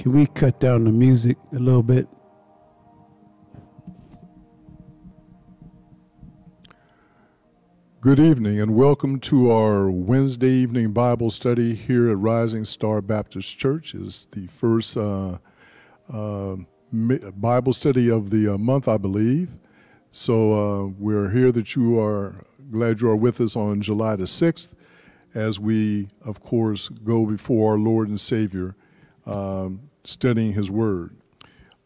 Can we cut down the music a little bit? Good evening and welcome to our Wednesday evening Bible study here at Rising Star Baptist Church. It's the first uh, uh, Bible study of the uh, month, I believe. So uh, we're here that you are glad you are with us on July the 6th as we, of course, go before our Lord and Savior um, studying His Word.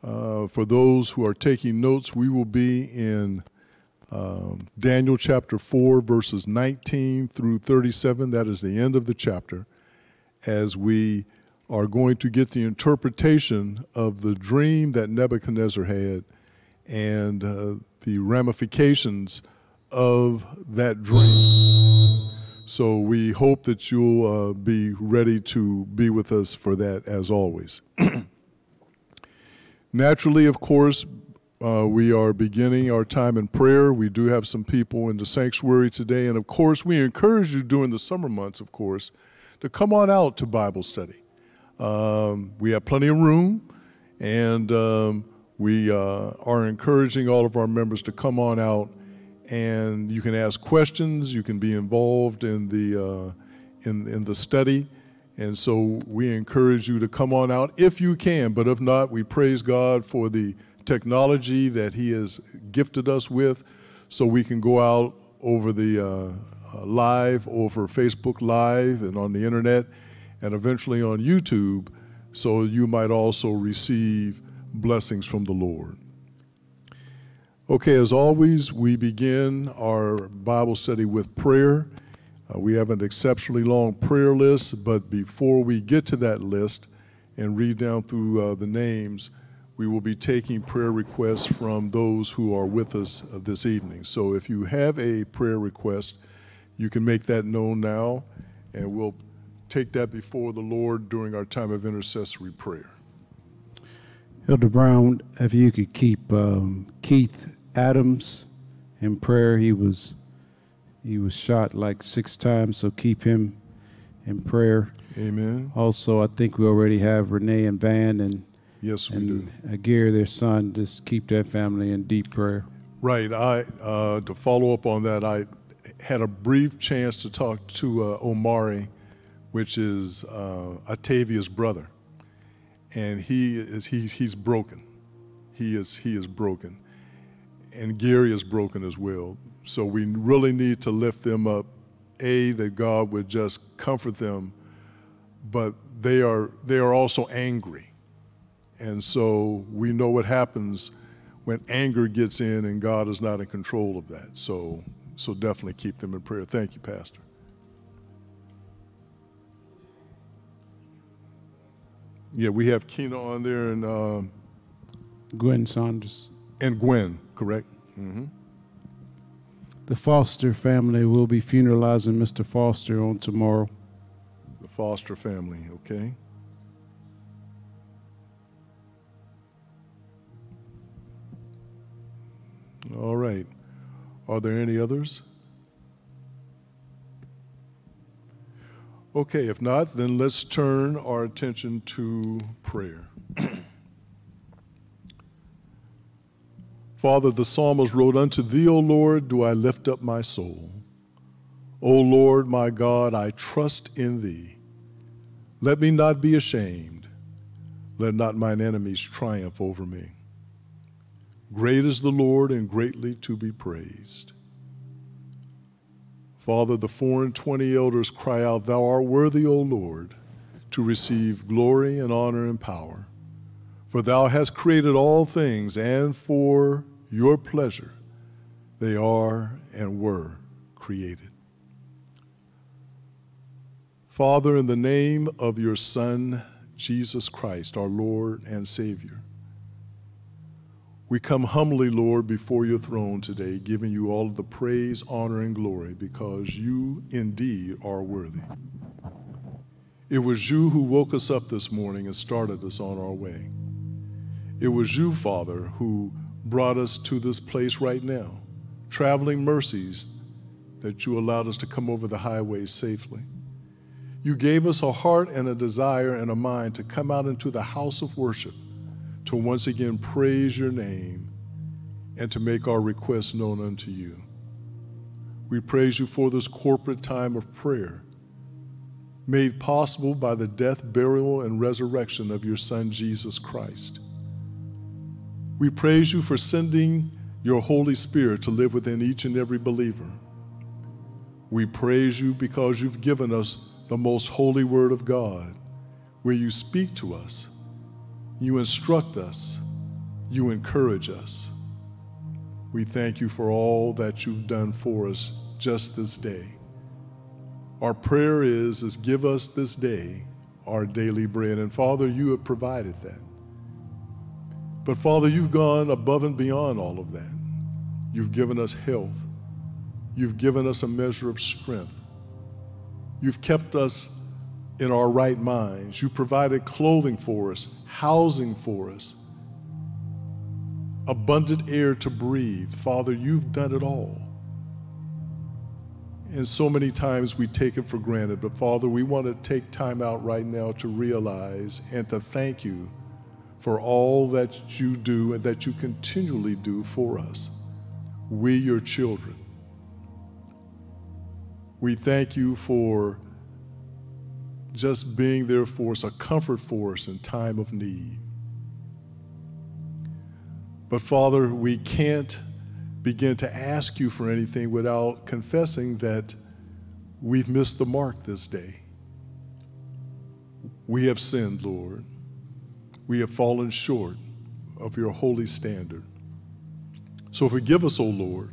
Uh, for those who are taking notes, we will be in um, Daniel chapter 4, verses 19 through 37. That is the end of the chapter, as we are going to get the interpretation of the dream that Nebuchadnezzar had and uh, the ramifications of that dream. So we hope that you'll uh, be ready to be with us for that as always. Naturally, of course, uh, we are beginning our time in prayer. We do have some people in the sanctuary today. And of course, we encourage you during the summer months, of course, to come on out to Bible study. Um, we have plenty of room, and um, we uh, are encouraging all of our members to come on out and you can ask questions, you can be involved in the, uh, in, in the study. And so we encourage you to come on out if you can, but if not, we praise God for the technology that He has gifted us with so we can go out over the uh, uh, live, over Facebook Live, and on the internet, and eventually on YouTube, so you might also receive blessings from the Lord. Okay, as always, we begin our Bible study with prayer. Uh, we have an exceptionally long prayer list, but before we get to that list and read down through uh, the names, we will be taking prayer requests from those who are with us uh, this evening. So if you have a prayer request, you can make that known now, and we'll take that before the Lord during our time of intercessory prayer. Elder Brown, if you could keep um, Keith Adams in prayer, he was he was shot like six times, so keep him in prayer. Amen. Also, I think we already have Renee and Van and Yes, we and do. Aguirre, their son, just keep that family in deep prayer. Right. I uh, to follow up on that, I had a brief chance to talk to uh, Omari, which is uh, Atavia's brother, and he is he's he's broken. He is he is broken, and Gary is broken as well. So we really need to lift them up. A that God would just comfort them, but they are they are also angry and so we know what happens when anger gets in and God is not in control of that. So, so definitely keep them in prayer. Thank you, Pastor. Yeah, we have Kina on there and um, Gwen Saunders. And Gwen, correct? Mm-hmm. The Foster family will be funeralizing Mr. Foster on tomorrow. The Foster family, okay. All right. Are there any others? Okay, if not, then let's turn our attention to prayer. Father, the psalmist wrote, Unto thee, O Lord, do I lift up my soul. O Lord, my God, I trust in thee. Let me not be ashamed. Let not mine enemies triumph over me. Great is the Lord and greatly to be praised. Father, the four and twenty elders cry out, Thou art worthy, O Lord, to receive glory and honor and power. For thou hast created all things, and for your pleasure they are and were created. Father, in the name of your Son, Jesus Christ, our Lord and Savior, we come humbly, Lord, before your throne today, giving you all the praise, honor, and glory because you indeed are worthy. It was you who woke us up this morning and started us on our way. It was you, Father, who brought us to this place right now, traveling mercies that you allowed us to come over the highways safely. You gave us a heart and a desire and a mind to come out into the house of worship to once again praise your name and to make our requests known unto you. We praise you for this corporate time of prayer made possible by the death, burial, and resurrection of your Son, Jesus Christ. We praise you for sending your Holy Spirit to live within each and every believer. We praise you because you've given us the most holy word of God, where you speak to us, you instruct us, you encourage us. We thank you for all that you've done for us just this day. Our prayer is, is give us this day our daily bread. And Father, you have provided that. But Father, you've gone above and beyond all of that. You've given us health. You've given us a measure of strength. You've kept us in our right minds. You provided clothing for us, housing for us, abundant air to breathe. Father, you've done it all. And so many times we take it for granted. But Father, we want to take time out right now to realize and to thank you for all that you do and that you continually do for us. We, your children. We thank you for just being there for us, a comfort for us in time of need. But Father, we can't begin to ask you for anything without confessing that we've missed the mark this day. We have sinned, Lord. We have fallen short of your holy standard. So forgive us, O Lord.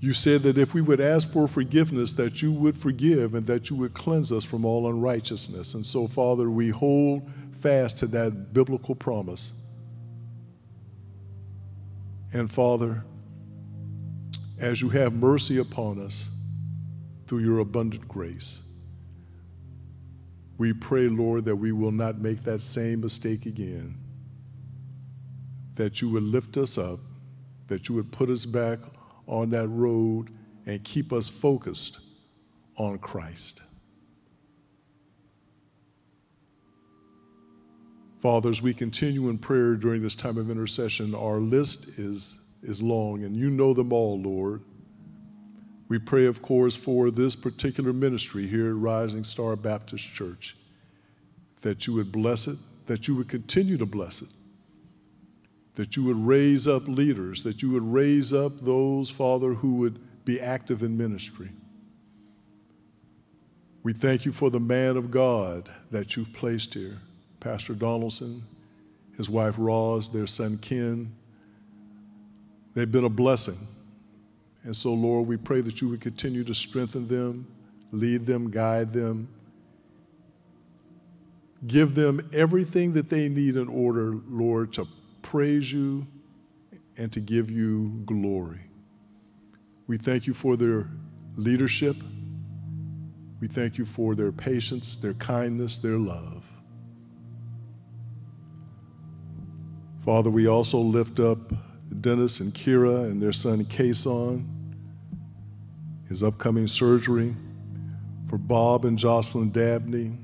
You said that if we would ask for forgiveness, that you would forgive and that you would cleanse us from all unrighteousness. And so, Father, we hold fast to that biblical promise. And Father, as you have mercy upon us through your abundant grace. We pray, Lord, that we will not make that same mistake again, that you would lift us up, that you would put us back on that road and keep us focused on Christ. Fathers, we continue in prayer during this time of intercession, our list is is long, and you know them all, Lord. We pray, of course, for this particular ministry here at Rising Star Baptist Church, that you would bless it, that you would continue to bless it, that you would raise up leaders, that you would raise up those, Father, who would be active in ministry. We thank you for the man of God that you've placed here, Pastor Donaldson, his wife Roz, their son Ken, They've been a blessing. And so, Lord, we pray that you would continue to strengthen them, lead them, guide them, give them everything that they need in order, Lord, to praise you and to give you glory. We thank you for their leadership. We thank you for their patience, their kindness, their love. Father, we also lift up Dennis and Kira and their son Kason, his upcoming surgery, for Bob and Jocelyn Dabney,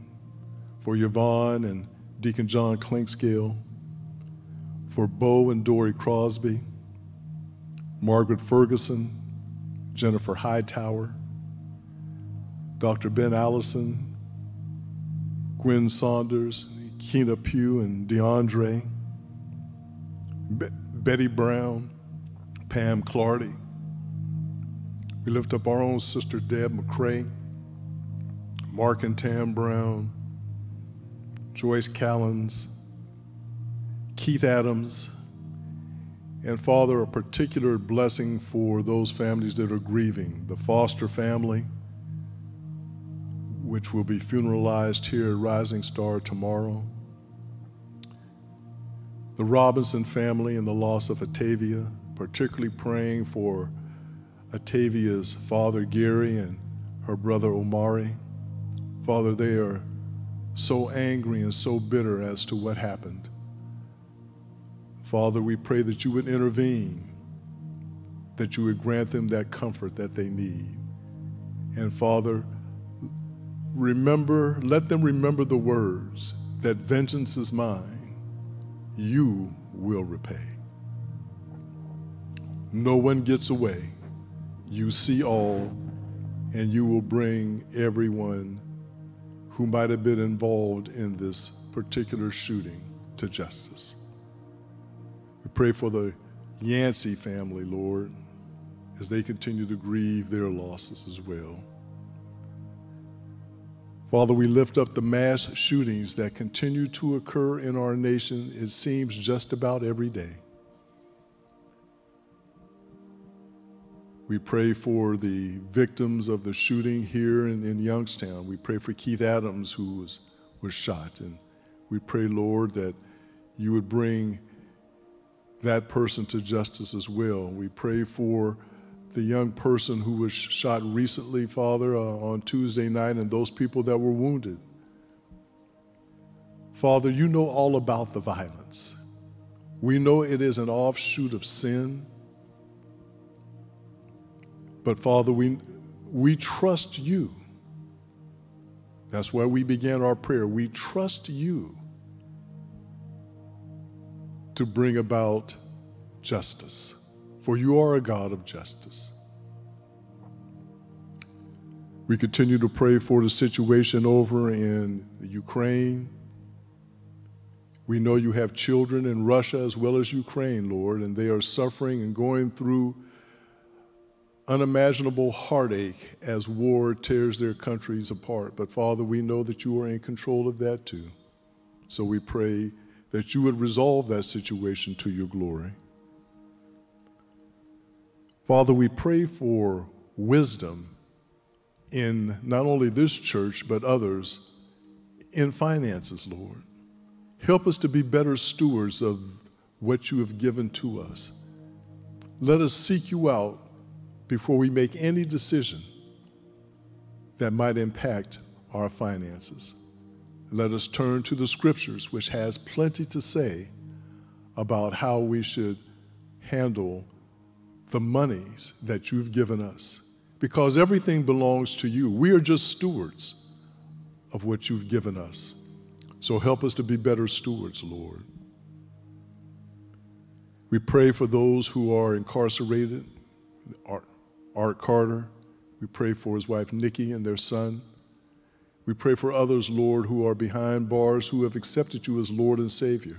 for Yvonne and Deacon John Clinkscale, for Bo and Dory Crosby, Margaret Ferguson, Jennifer Hightower, Dr. Ben Allison, Gwen Saunders, Keena Pugh, and DeAndre. Betty Brown, Pam Clardy. We lift up our own sister Deb McCrae, Mark and Tam Brown, Joyce Callens, Keith Adams, and Father, a particular blessing for those families that are grieving, the Foster family, which will be funeralized here at Rising Star tomorrow the Robinson family and the loss of Atavia, particularly praying for Atavia's father, Gary, and her brother, Omari. Father, they are so angry and so bitter as to what happened. Father, we pray that you would intervene, that you would grant them that comfort that they need. And Father, remember, let them remember the words that vengeance is mine, you will repay. No one gets away. You see all, and you will bring everyone who might have been involved in this particular shooting to justice. We pray for the Yancey family, Lord, as they continue to grieve their losses as well. Father, we lift up the mass shootings that continue to occur in our nation, it seems just about every day. We pray for the victims of the shooting here in, in Youngstown. We pray for Keith Adams, who was, was shot. And we pray, Lord, that you would bring that person to justice as well. We pray for the young person who was shot recently, Father, uh, on Tuesday night, and those people that were wounded. Father, you know all about the violence. We know it is an offshoot of sin. But Father, we, we trust you. That's why we began our prayer. We trust you to bring about justice for you are a God of justice. We continue to pray for the situation over in Ukraine. We know you have children in Russia as well as Ukraine, Lord, and they are suffering and going through unimaginable heartache as war tears their countries apart. But Father, we know that you are in control of that too. So we pray that you would resolve that situation to your glory. Father, we pray for wisdom in not only this church, but others in finances, Lord. Help us to be better stewards of what you have given to us. Let us seek you out before we make any decision that might impact our finances. Let us turn to the scriptures, which has plenty to say about how we should handle the monies that you've given us because everything belongs to you. We are just stewards of what you've given us. So help us to be better stewards, Lord. We pray for those who are incarcerated, Art, Art Carter. We pray for his wife Nikki and their son. We pray for others, Lord, who are behind bars who have accepted you as Lord and Savior.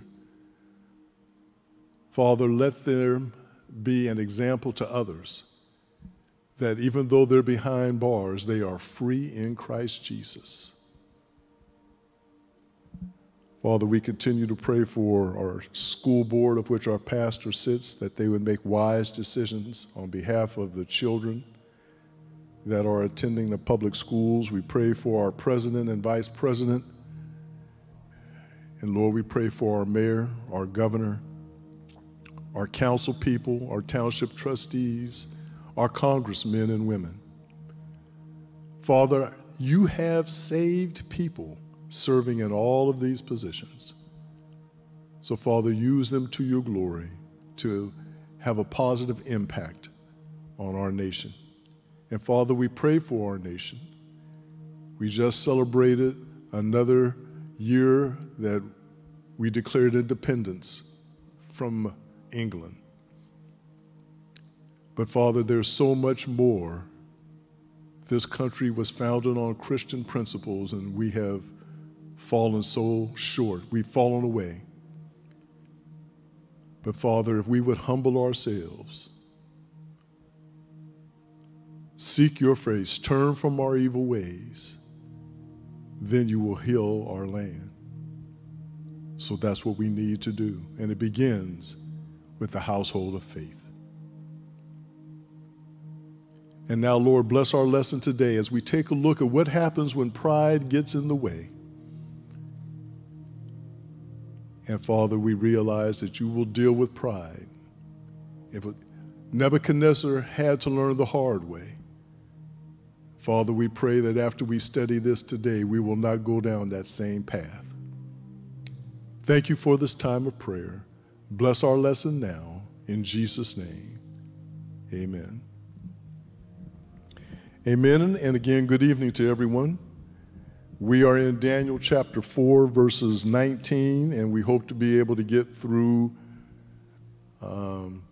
Father, let them be an example to others that even though they're behind bars, they are free in Christ Jesus. Father, we continue to pray for our school board, of which our pastor sits, that they would make wise decisions on behalf of the children that are attending the public schools. We pray for our president and vice president. And Lord, we pray for our mayor, our governor, our council people, our township trustees, our congressmen and women. Father, you have saved people serving in all of these positions. So, Father, use them to your glory to have a positive impact on our nation. And Father, we pray for our nation. We just celebrated another year that we declared independence from England. But Father, there's so much more. This country was founded on Christian principles, and we have fallen so short. We've fallen away. But Father, if we would humble ourselves, seek your face, turn from our evil ways, then you will heal our land. So that's what we need to do. And it begins with the household of faith. And now, Lord, bless our lesson today as we take a look at what happens when pride gets in the way. And Father, we realize that you will deal with pride. If Nebuchadnezzar had to learn the hard way, Father, we pray that after we study this today, we will not go down that same path. Thank you for this time of prayer. Bless our lesson now. In Jesus' name, amen. Amen. And again, good evening to everyone. We are in Daniel chapter 4, verses 19, and we hope to be able to get through um,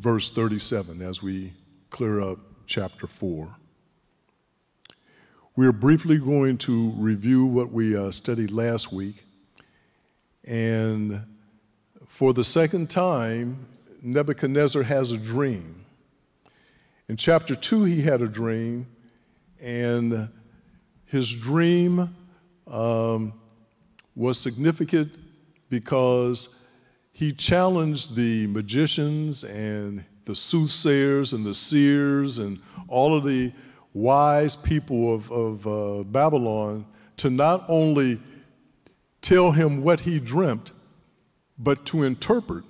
verse 37 as we clear up chapter 4. We are briefly going to review what we uh, studied last week. And for the second time, Nebuchadnezzar has a dream. In chapter 2, he had a dream, and his dream um, was significant because he challenged the magicians and the soothsayers and the seers and all of the wise people of, of uh, Babylon to not only tell him what he dreamt, but to interpret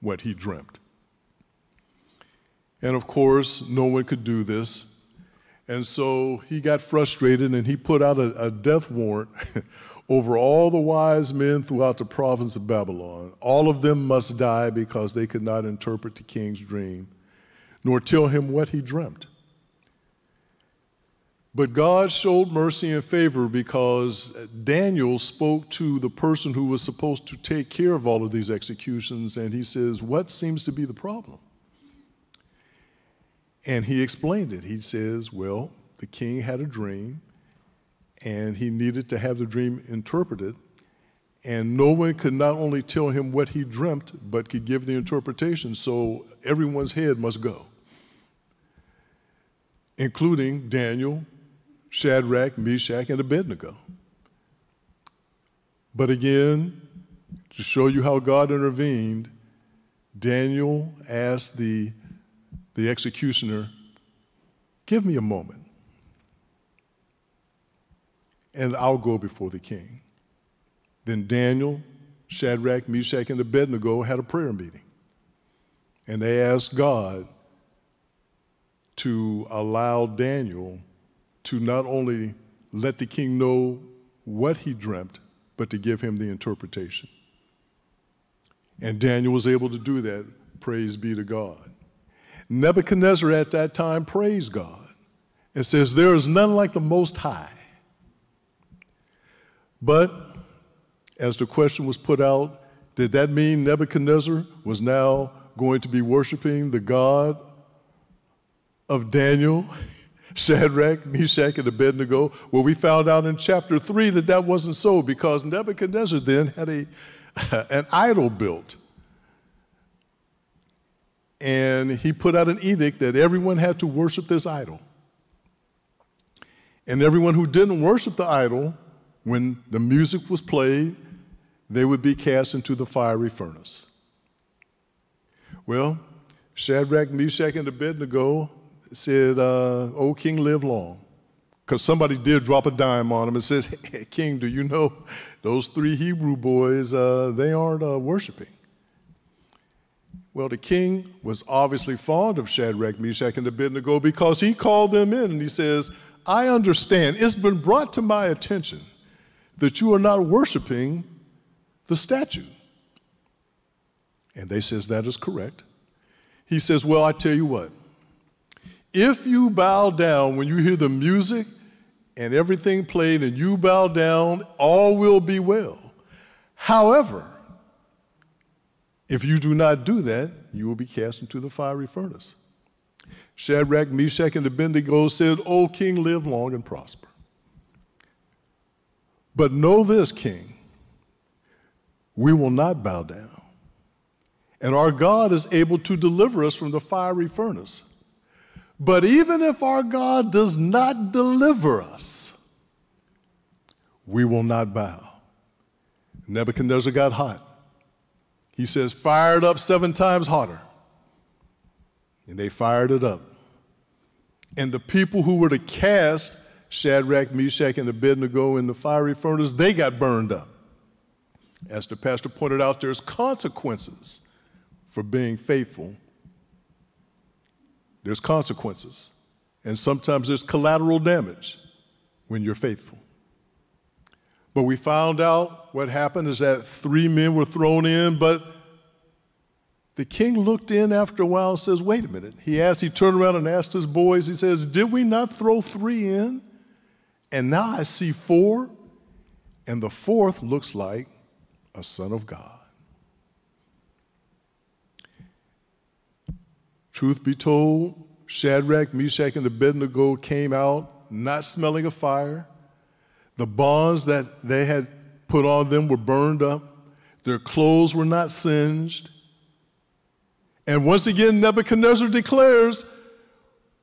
what he dreamt. And of course, no one could do this. And so he got frustrated and he put out a, a death warrant over all the wise men throughout the province of Babylon. All of them must die because they could not interpret the king's dream, nor tell him what he dreamt. But God showed mercy and favor because Daniel spoke to the person who was supposed to take care of all of these executions, and he says, What seems to be the problem? And he explained it. He says, Well, the king had a dream, and he needed to have the dream interpreted. And no one could not only tell him what he dreamt, but could give the interpretation. So everyone's head must go, including Daniel, Shadrach, Meshach, and Abednego. But again, to show you how God intervened, Daniel asked the, the executioner, Give me a moment, and I'll go before the king. Then Daniel, Shadrach, Meshach, and Abednego had a prayer meeting. And they asked God to allow Daniel to not only let the king know what he dreamt, but to give him the interpretation. And Daniel was able to do that. Praise be to God. Nebuchadnezzar at that time praised God and says, There is none like the Most High. But as the question was put out, did that mean Nebuchadnezzar was now going to be worshiping the God of Daniel Shadrach, Meshach, and Abednego. Well, we found out in chapter 3 that that wasn't so because Nebuchadnezzar then had a, an idol built. And he put out an edict that everyone had to worship this idol. And everyone who didn't worship the idol, when the music was played, they would be cast into the fiery furnace. Well, Shadrach, Meshach, and Abednego said, uh, "Oh, King, live long," because somebody did drop a dime on him and says, hey, "King, do you know those three Hebrew boys? Uh, they aren't uh, worshiping." Well, the king was obviously fond of Shadrach, Meshach, and Abednego because he called them in and he says, "I understand. It's been brought to my attention that you are not worshiping the statue." And they says that is correct. He says, "Well, I tell you what." If you bow down when you hear the music and everything played and you bow down, all will be well. However, if you do not do that, you will be cast into the fiery furnace. Shadrach, Meshach, and Abednego said, O king, live long and prosper. But know this, king, we will not bow down. And our God is able to deliver us from the fiery furnace. But even if our God does not deliver us, we will not bow. Nebuchadnezzar got hot. He says, fired up seven times hotter. And they fired it up. And the people who were to cast Shadrach, Meshach, and Abednego in the fiery furnace, they got burned up. As the pastor pointed out, there's consequences for being faithful there's consequences. And sometimes there's collateral damage when you're faithful. But we found out what happened is that three men were thrown in, but the king looked in after a while and says, Wait a minute. He asked, he turned around and asked his boys, he says, Did we not throw three in? And now I see four, and the fourth looks like a son of God. Truth be told, Shadrach, Meshach, and Abednego came out not smelling of fire. The bonds that they had put on them were burned up. Their clothes were not singed. And once again, Nebuchadnezzar declares,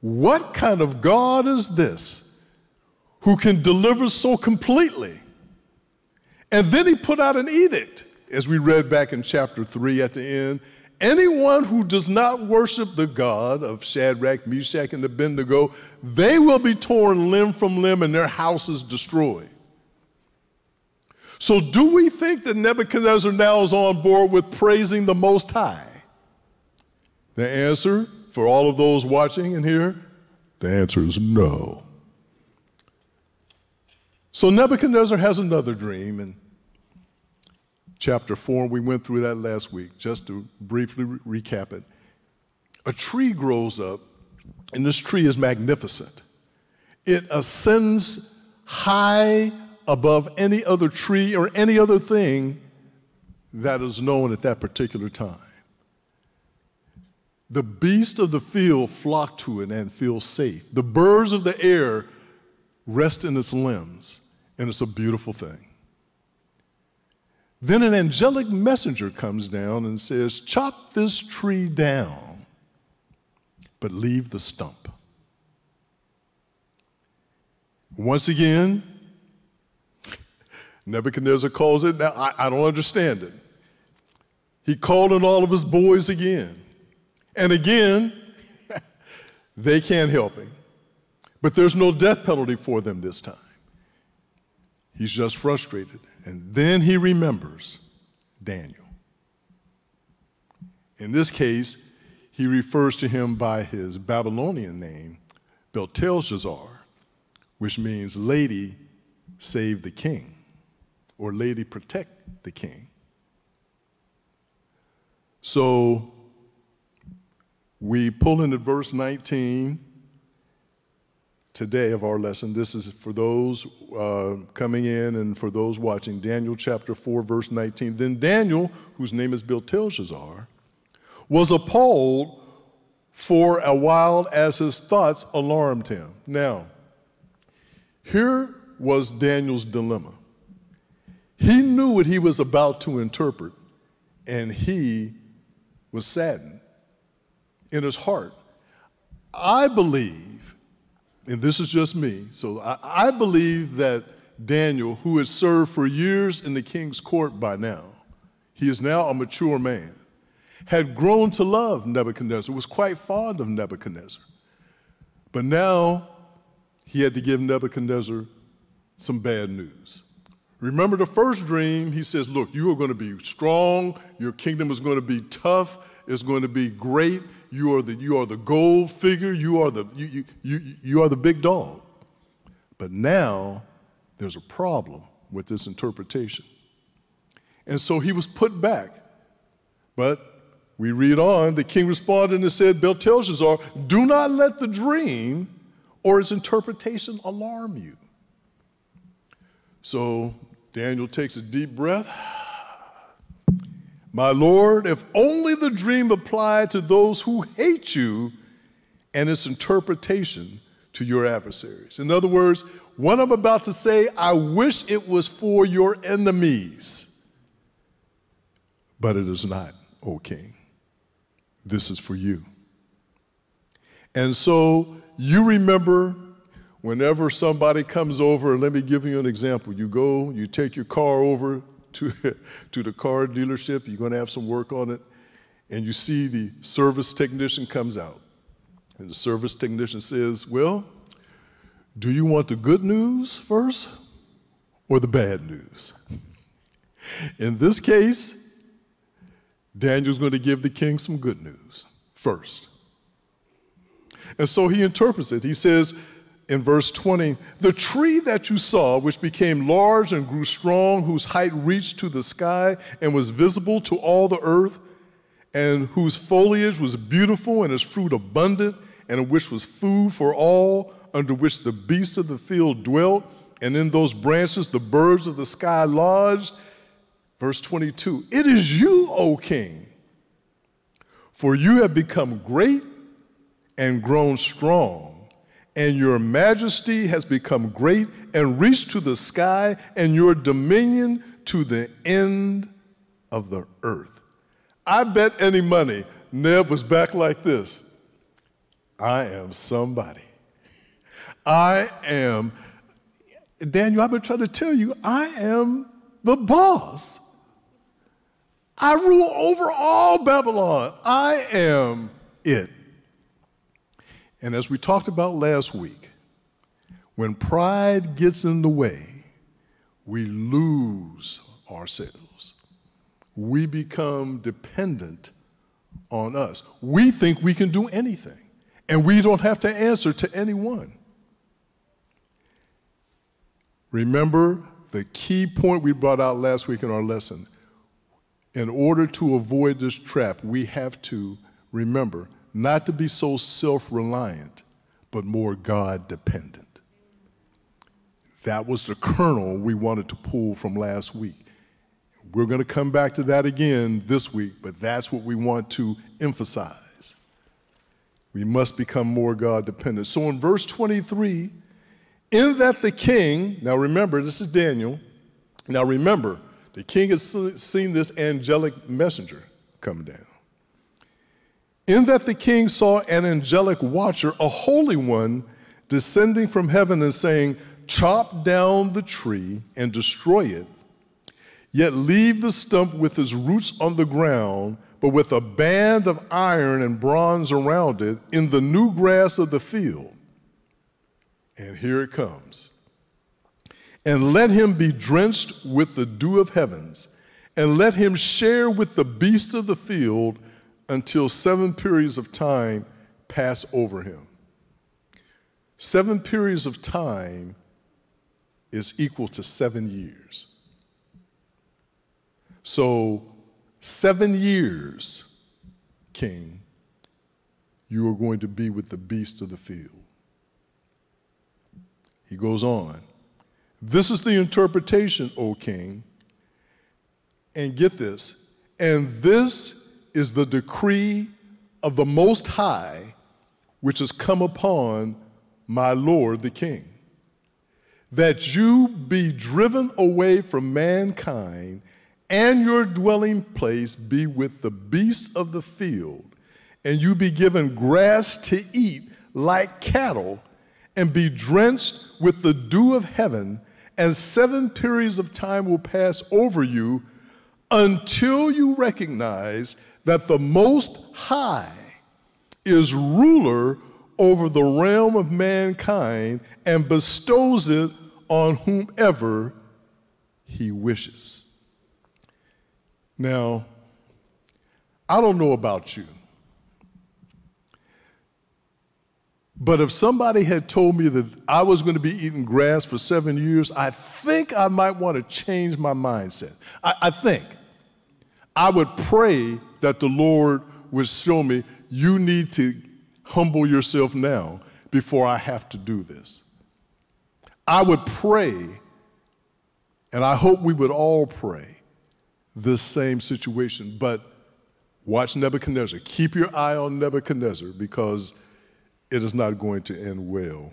What kind of God is this who can deliver so completely? And then he put out an edict, as we read back in chapter 3 at the end anyone who does not worship the God of Shadrach, Meshach, and Abednego, they will be torn limb from limb and their houses destroyed. So, do we think that Nebuchadnezzar now is on board with praising the Most High? The answer for all of those watching and here, the answer is no. So, Nebuchadnezzar has another dream, and chapter 4, we went through that last week, just to briefly re- recap it. A tree grows up, and this tree is magnificent. It ascends high above any other tree or any other thing that is known at that particular time. The beasts of the field flock to it and feel safe. The birds of the air rest in its limbs, and it's a beautiful thing. Then an angelic messenger comes down and says, Chop this tree down, but leave the stump. Once again, Nebuchadnezzar calls it. Now, I, I don't understand it. He called in all of his boys again. And again, they can't help him. But there's no death penalty for them this time. He's just frustrated. And then he remembers Daniel. In this case, he refers to him by his Babylonian name, Belteshazzar, which means lady save the king or lady protect the king. So we pull into verse 19 today of our lesson. This is for those uh, coming in and for those watching. Daniel chapter 4, verse 19. Then Daniel, whose name is Belteshazzar, was appalled for a while as his thoughts alarmed him. Now, here was Daniel's dilemma. He knew what he was about to interpret, and he was saddened in his heart. I believe, and this is just me, so I, I, believe that Daniel, who had served for years in the king's court by now, he is now a mature man, had grown to love Nebuchadnezzar, was quite fond of Nebuchadnezzar. But now he had to give Nebuchadnezzar some bad news. Remember the first dream, he says, Look, you are going to be strong, your kingdom is going to be tough, it's going to be great. You are the, you are the gold figure, you are the, you, you, you, you are the big dog. But now there's a problem with this interpretation. And so he was put back. But we read on, the king responded and said, Belteshazzar, do not let the dream or its interpretation alarm you. So Daniel takes a deep breath. My Lord, if only the dream applied to those who hate you and its interpretation to your adversaries. In other words, what I'm about to say, I wish it was for your enemies. But it is not, O king. This is for you. And so you remember whenever somebody comes over, let me give you an example. You go, you take your car over to, to the car dealership, you're going to have some work on it, and you see the service technician comes out. And the service technician says, Well, do you want the good news first or the bad news? In this case, Daniel's going to give the king some good news first. And so he interprets it. He says, in verse 20 the tree that you saw, which became large and grew strong, whose height reached to the sky and was visible to all the earth, and whose foliage was beautiful and its fruit abundant, and which was food for all under which the beasts of the field dwelt, and in those branches the birds of the sky lodged. Verse 22 It is you, O king, for you have become great and grown strong, and your majesty has become great and reached to the sky, and your dominion to the end of the earth. I bet any money Neb was back like this I am somebody. I am, Daniel, I've been trying to tell you, I am the boss. I rule over all Babylon. I am it. And as we talked about last week, when pride gets in the way, we lose ourselves. We become dependent on us. We think we can do anything, and we don't have to answer to anyone. Remember the key point we brought out last week in our lesson. In order to avoid this trap, we have to remember not to be so self reliant, but more God dependent. That was the kernel we wanted to pull from last week. We're going to come back to that again this week, but that's what we want to emphasize. We must become more God dependent. So in verse 23, in that the king, now remember, this is Daniel. Now remember, the king has seen this angelic messenger come down. In that the king saw an angelic watcher, a holy one, descending from heaven and saying, Chop down the tree and destroy it, yet leave the stump with its roots on the ground, but with a band of iron and bronze around it in the new grass of the field. And here it comes. And let him be drenched with the dew of heavens, and let him share with the beasts of the field until seven periods of time pass over him. Seven periods of time is equal to seven years. So, seven years, King, you are going to be with the beast of the field. He goes on. This is the interpretation, O king. And get this. And this is the decree of the Most High, which has come upon my Lord the king. That you be driven away from mankind, and your dwelling place be with the beasts of the field, and you be given grass to eat like cattle and be drenched with the dew of heaven, and seven periods of time will pass over you until you recognize that the Most High is ruler over the realm of mankind and bestows it on whomever he wishes. Now, I don't know about you. But if somebody had told me that I was going to be eating grass for seven years, I think I might want to change my mindset. I, I think. I would pray that the Lord would show me, you need to humble yourself now before I have to do this. I would pray, and I hope we would all pray this same situation. But watch Nebuchadnezzar. Keep your eye on Nebuchadnezzar because it is not going to end well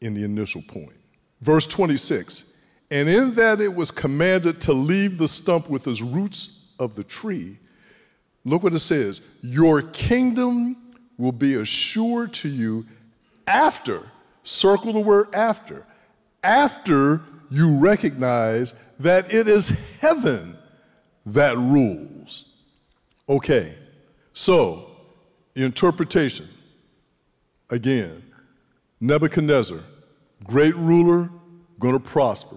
in the initial point. Verse 26 And in that it was commanded to leave the stump with its roots of the tree, look what it says Your kingdom will be assured to you after, circle the word after, after you recognize that it is heaven that rules. Okay, so interpretation. Again, Nebuchadnezzar, great ruler, to prosper.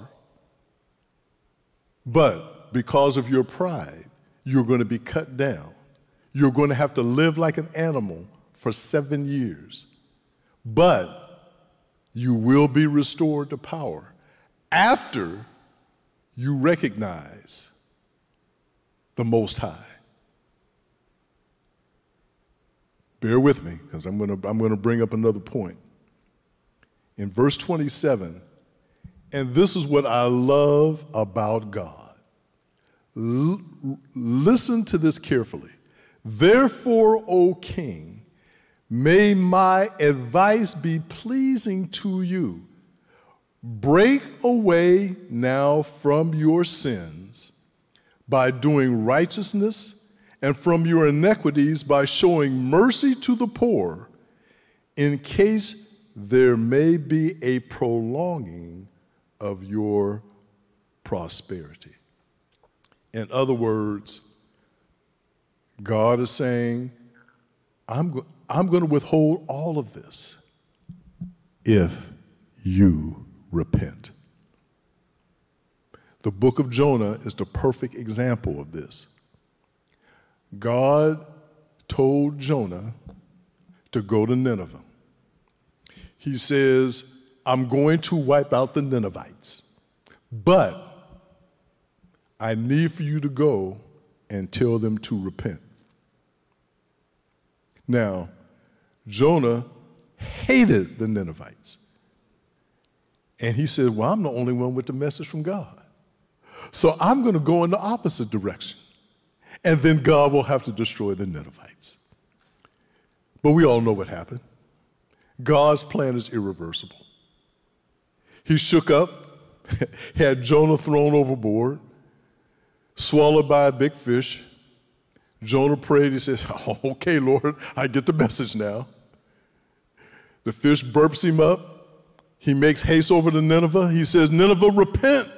But because of your pride, you're going to be cut down. You're going to have to live like an animal for seven years. But you will be restored to power after you recognize the Most High. Bear with me, because I'm going to I'm going to bring up another point. in verse 27, and this is what I love about God. L- listen to this carefully. Therefore, O king, may my advice be pleasing to you. Break away now from your sins by doing righteousness, and from your iniquities by showing mercy to the poor, in case there may be a prolonging of your prosperity. In other words, God is saying, I'm, I'm going to withhold all of this if you repent. The book of Jonah is the perfect example of this. God told Jonah to go to Nineveh. He says, I'm going to wipe out the Ninevites, but I need for you to go and tell them to repent. Now, Jonah hated the Ninevites. And he said, Well, I'm the only one with the message from God. So I'm going to go in the opposite direction. And then God will have to destroy the Ninevites. But we all know what happened. God's plan is irreversible. He shook up, had Jonah thrown overboard, swallowed by a big fish. Jonah prayed. He says, Okay, Lord, I get the message now. The fish burps him up. He makes haste over to Nineveh. He says, Nineveh, repent.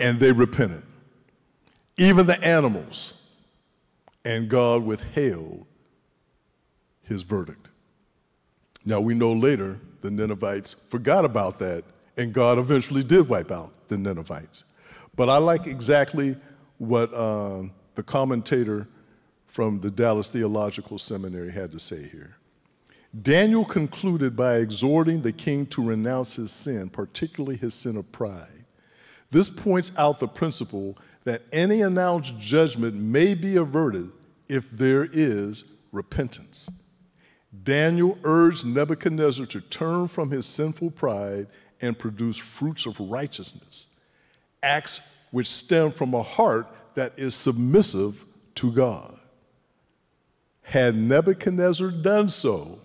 And they repented. Even the animals. And God withheld his verdict. Now we know later the Ninevites forgot about that, and God eventually did wipe out the Ninevites. But I like exactly what um, the commentator from the Dallas Theological Seminary had to say here. Daniel concluded by exhorting the king to renounce his sin, particularly his sin of pride. This points out the principle that any announced judgment may be averted if there is repentance. Daniel urged Nebuchadnezzar to turn from his sinful pride and produce fruits of righteousness, acts which stem from a heart that is submissive to God. Had Nebuchadnezzar done so,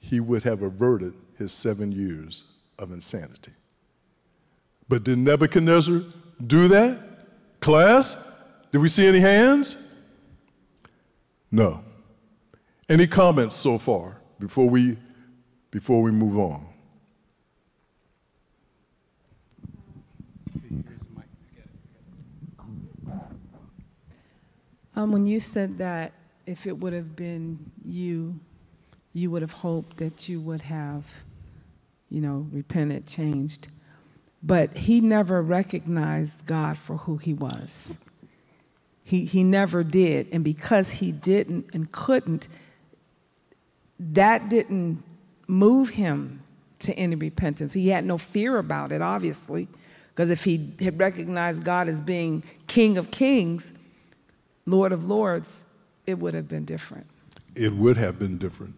he would have averted his seven years of insanity. But did Nebuchadnezzar do that? Class, did we see any hands? No. Any comments so far before we, before we move on? Um, when you said that if it would have been you, you would have hoped that you would have, you know, repented, changed. But he never recognized God for who he was. He, he never did. And because he didn't and couldn't, that didn't move him to any repentance. He had no fear about it, obviously, because if he had recognized God as being King of Kings, Lord of Lords, it would have been different. It would have been different.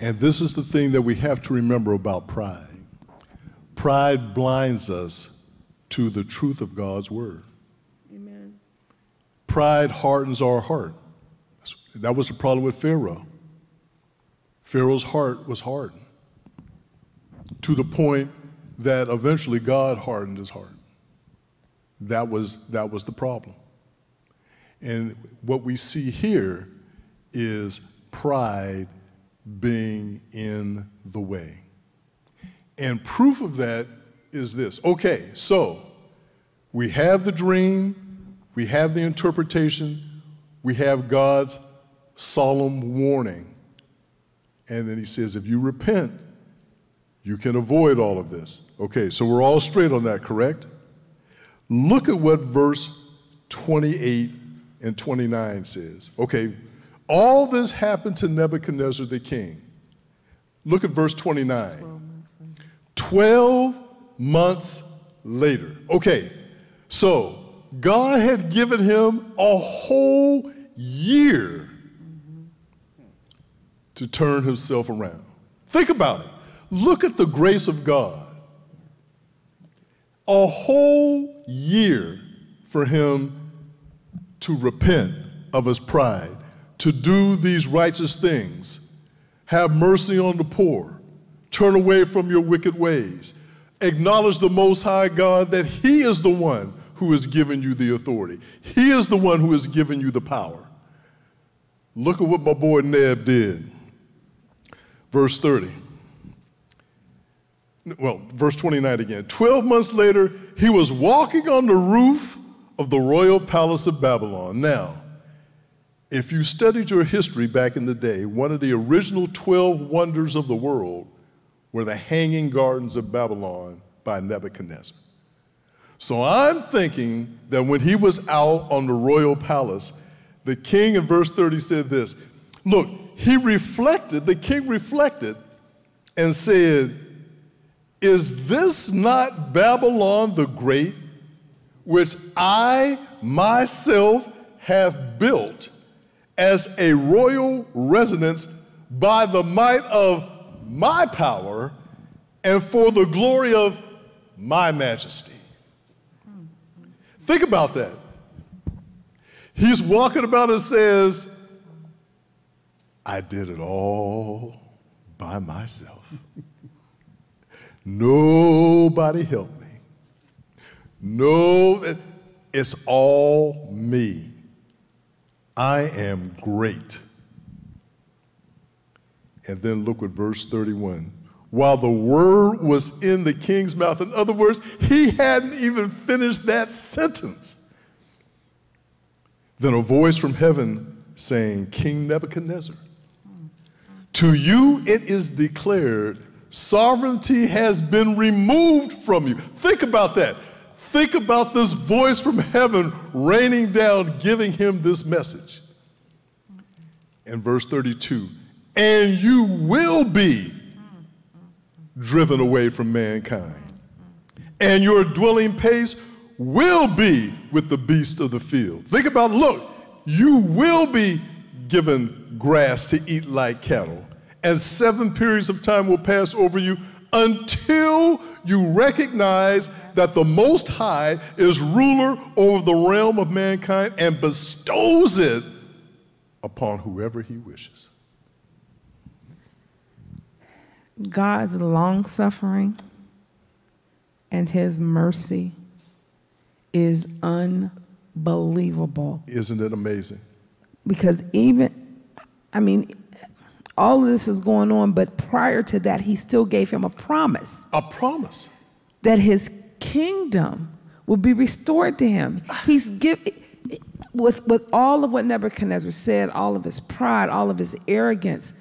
And this is the thing that we have to remember about pride pride blinds us to the truth of God's word. Amen. Pride hardens our heart. That was the problem with Pharaoh. Pharaoh's heart was hardened to the point that eventually God hardened his heart. That was, that was the problem. And what we see here is pride being in the way. And proof of that is this. Okay, so we have the dream, we have the interpretation, we have God's solemn warning. And then he says, if you repent, you can avoid all of this. Okay, so we're all straight on that, correct? Look at what verse 28 and 29 says. Okay, all this happened to Nebuchadnezzar the king. Look at verse 29. 12 months later. Okay, so God had given him a whole year to turn himself around. Think about it. Look at the grace of God. A whole year for him to repent of his pride, to do these righteous things, have mercy on the poor, turn away from your wicked ways, acknowledge the Most High God that He is the one who has given you the authority, He is the one who has given you the power. Look at what my boy Neb did. Verse 30. Well, verse 29 again. Twelve months later, he was walking on the roof of the royal palace of Babylon. Now, if you studied your history back in the day, one of the original 12 wonders of the world were the hanging gardens of Babylon by Nebuchadnezzar. So I'm thinking that when he was out on the royal palace, the king in verse 30 said this Look, he reflected, the king reflected and said, Is this not Babylon the Great, which I myself have built as a royal residence by the might of my power and for the glory of my majesty. Think about that. He's walking about and says, I did it all by myself. Nobody helped me. No, it's all me. I am great. And then look at verse 31. While the word was in the king's mouth, in other words, he hadn't even finished that sentence. Then a voice from heaven saying, King Nebuchadnezzar, to you it is declared, sovereignty has been removed from you. Think about that. Think about this voice from heaven raining down, giving him this message. In verse 32, and you will be driven away from mankind. And your dwelling place will be with the beasts of the field. Think about, look, you will be given grass to eat like cattle, and seven periods of time will pass over you until you recognize that the Most High is ruler over the realm of mankind and bestows it upon whoever he wishes. God's long suffering and his mercy is unbelievable. Isn't it amazing? Because even, I mean, all of this is going on, but prior to that, he still gave him a promise. A promise. That his kingdom would be restored to him. He's give, with, with all of what Nebuchadnezzar said, all of his pride, all of his arrogance,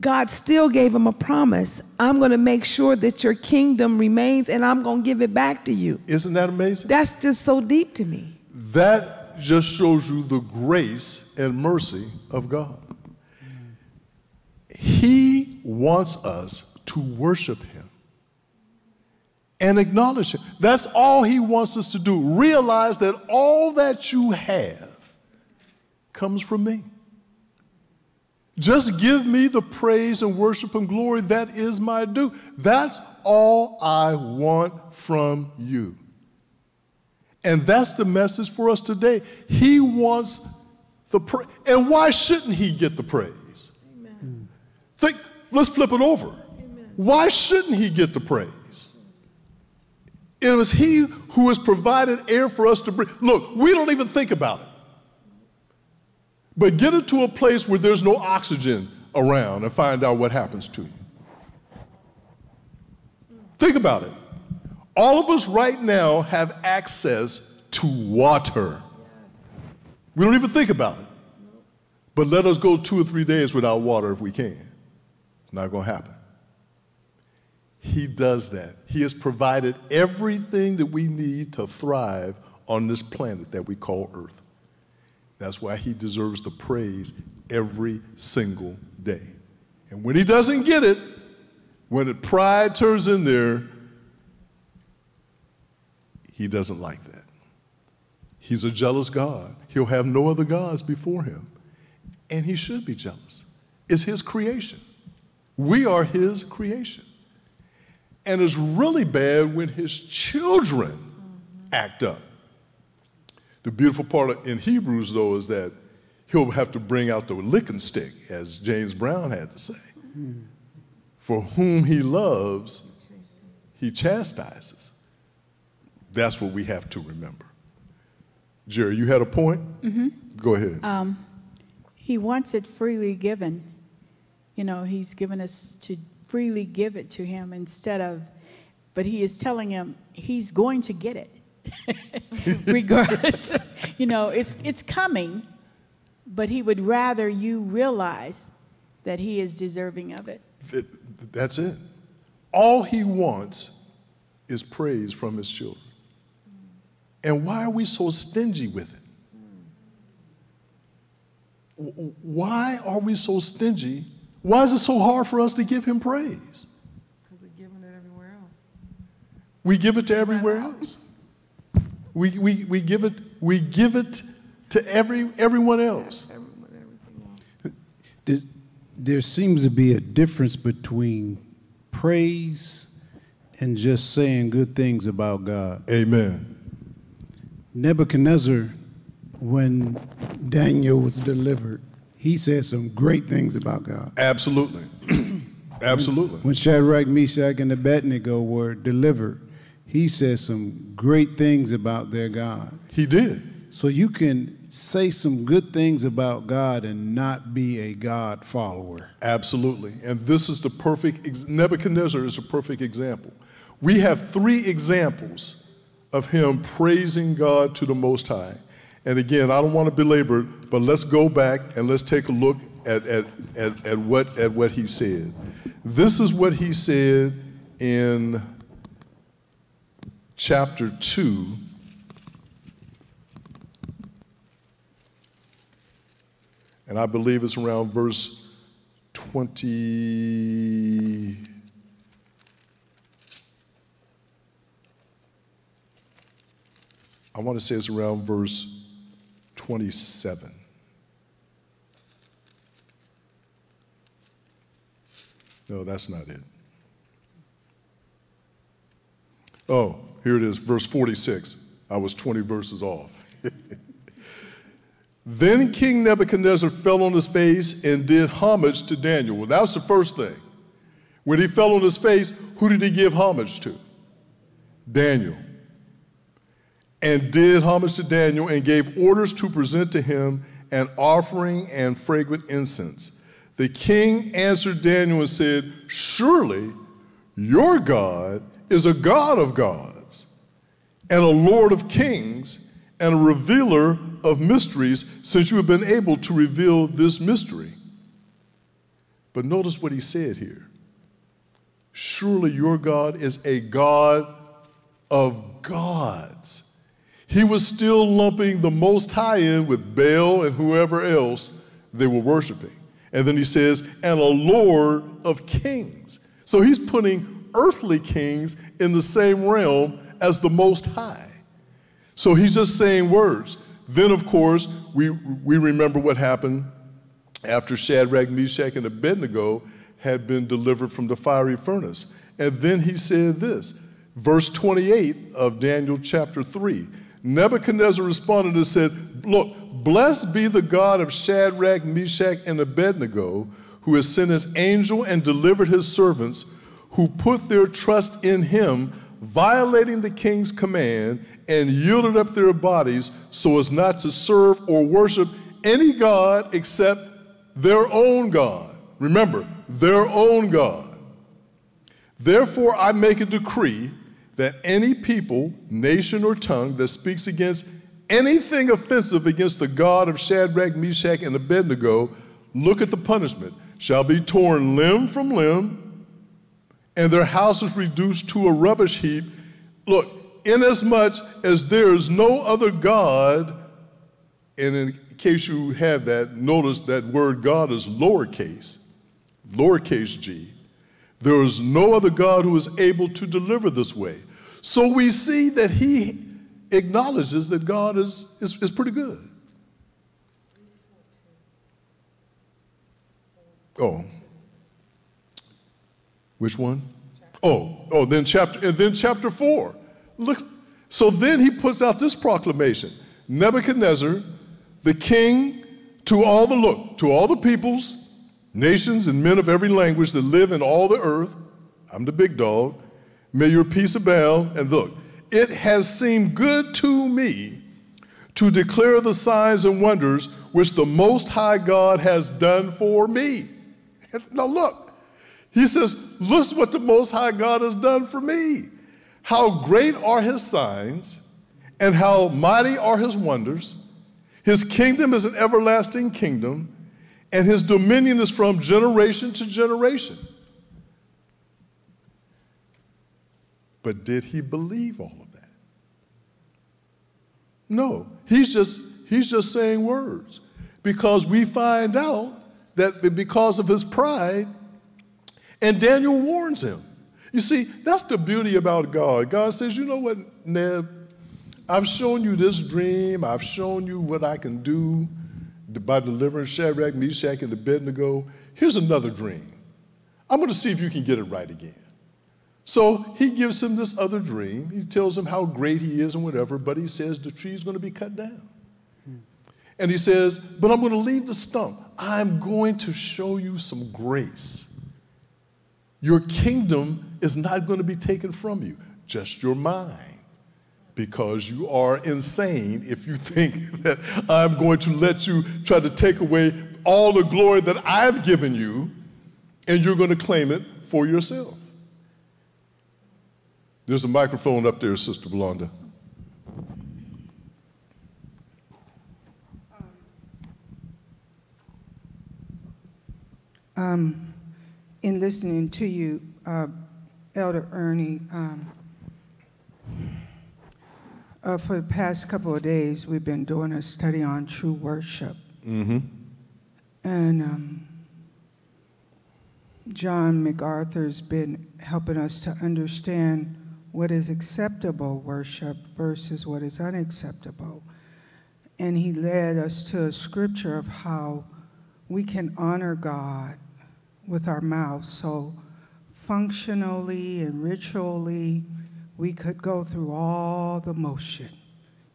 God still gave him a promise. I'm going to make sure that your kingdom remains and I'm going to give it back to you. Isn't that amazing? That's just so deep to me. That just shows you the grace and mercy of God. He wants us to worship Him and acknowledge Him. That's all He wants us to do. Realize that all that you have comes from me. Just give me the praise and worship and glory that is my due. That's all I want from you. And that's the message for us today. He wants the praise. And why shouldn't he get the praise? Think, let's flip it over. Amen. Why shouldn't he get the praise? It was he who has provided air for us to breathe. Look, we don't even think about it. But get it to a place where there's no oxygen around and find out what happens to you. Think about it. All of us right now have access to water. We don't even think about it. But let us go two or three days without water if we can. Not going to happen. He does that. He has provided everything that we need to thrive on this planet that we call Earth. That's why he deserves the praise every single day. And when he doesn't get it, when the pride turns in there, he doesn't like that. He's a jealous God. He'll have no other gods before him. And he should be jealous. It's his creation. We are his creation. And it's really bad when his children mm-hmm. act up. The beautiful part in Hebrews, though, is that he'll have to bring out the licking stick, as James Brown had to say. Mm-hmm. For whom he loves, he chastises. That's what we have to remember. Jerry, you had a point? Mm-hmm. Go ahead. Um, he wants it freely given. You know, he's given us to freely give it to him instead of, but he is telling him he's going to get it. Regardless, you know, it's, it's coming, but he would rather you realize that he is deserving of it. That's it. All he wants is praise from his children. And why are we so stingy with it? Why are we so stingy? Why is it so hard for us to give him praise? Because we're giving it everywhere else. We give it to everywhere else. We, we, we, give it, we give it to every, everyone else. There seems to be a difference between praise and just saying good things about God. Amen. Nebuchadnezzar, when Daniel was delivered, he said some great things about God. Absolutely. Absolutely. When Shadrach, Meshach, and Abednego were delivered, he said some great things about their God. He did. So you can say some good things about God and not be a God follower. Absolutely. And this is the perfect, Nebuchadnezzar is a perfect example. We have three examples of him praising God to the Most High. And again, I don't want to belabor it, but let's go back and let's take a look at, at, at, at, what, at what he said. This is what he said in chapter 2. And I believe it's around verse 20. I want to say it's around verse 27. No, that's not it. Oh, here it is, verse 46. I was 20 verses off. then King Nebuchadnezzar fell on his face and did homage to Daniel. Well, that was the first thing. When he fell on his face, who did he give homage to? Daniel and did homage to Daniel and gave orders to present to him an offering and fragrant incense. The king answered Daniel and said, Surely your God is a God of gods and a Lord of kings and a revealer of mysteries, since you have been able to reveal this mystery. But notice what he said here. Surely your God is a God of gods he was still lumping the Most High in with Baal and whoever else they were worshiping. And then he says, and a Lord of kings. So he's putting earthly kings in the same realm as the Most High. So he's just saying words. Then, of course, we, we remember what happened after Shadrach, Meshach, and Abednego had been delivered from the fiery furnace. And then he said this, verse 28 of Daniel chapter 3. Nebuchadnezzar responded and said, Look, blessed be the God of Shadrach, Meshach, and Abednego, who has sent his angel and delivered his servants who put their trust in him, violating the king's command, and yielded up their bodies so as not to serve or worship any God except their own God. Remember, their own God. Therefore, I make a decree that any people, nation, or tongue that speaks against anything offensive against the God of Shadrach, Meshach, and Abednego, look at the punishment, shall be torn limb from limb, and their houses reduced to a rubbish heap. Look, inasmuch as there is no other God, and in case you have that, notice that word God is lowercase, lowercase g. There is no other God who is able to deliver this way. So we see that he acknowledges that God is, is, is pretty good. Oh, Which one? Oh, oh, then chapter, and then chapter four. Look, so then he puts out this proclamation Nebuchadnezzar, the king, to all the look, to all the peoples, nations, and men of every language that live in all the earth, I'm the big dog, may your peace abound. And look, it has seemed good to me to declare the signs and wonders which the Most High God has done for me. Now, look, he says, Look what the Most High God has done for me. How great are his signs, and how mighty are his wonders. His kingdom is an everlasting kingdom, and his dominion is from generation to generation. But did he believe all of that? No, he's just, he's just saying words. Because we find out that because of his pride, and Daniel warns him. You see, that's the beauty about God. God says, you know what, Neb, I've shown you this dream, I've shown you what I can do by delivering Shadrach, Meshach, and Abednego. Here's another dream. I'm going to see if you can get it right again. So he gives him this other dream. He tells him how great he is and whatever, but he says the tree's going to be cut down. And he says, But I'm going to leave the stump. I'm going to show you some grace. Your kingdom is not going to be taken from you, just your mind. Because you are insane if you think that I'm going to let you try to take away all the glory that I've given you and you're going to claim it for yourself. There's a microphone up there, Sister Blonda. Um, in listening to you, uh, Elder Ernie, um, uh, for the past couple of days, we've been doing a study on true worship. Mm-hmm. And um, John MacArthur's been helping us to understand what is acceptable worship versus what is unacceptable. And he led us to a scripture of how we can honor God with our mouths. So, functionally and ritually, we could go through all the motion,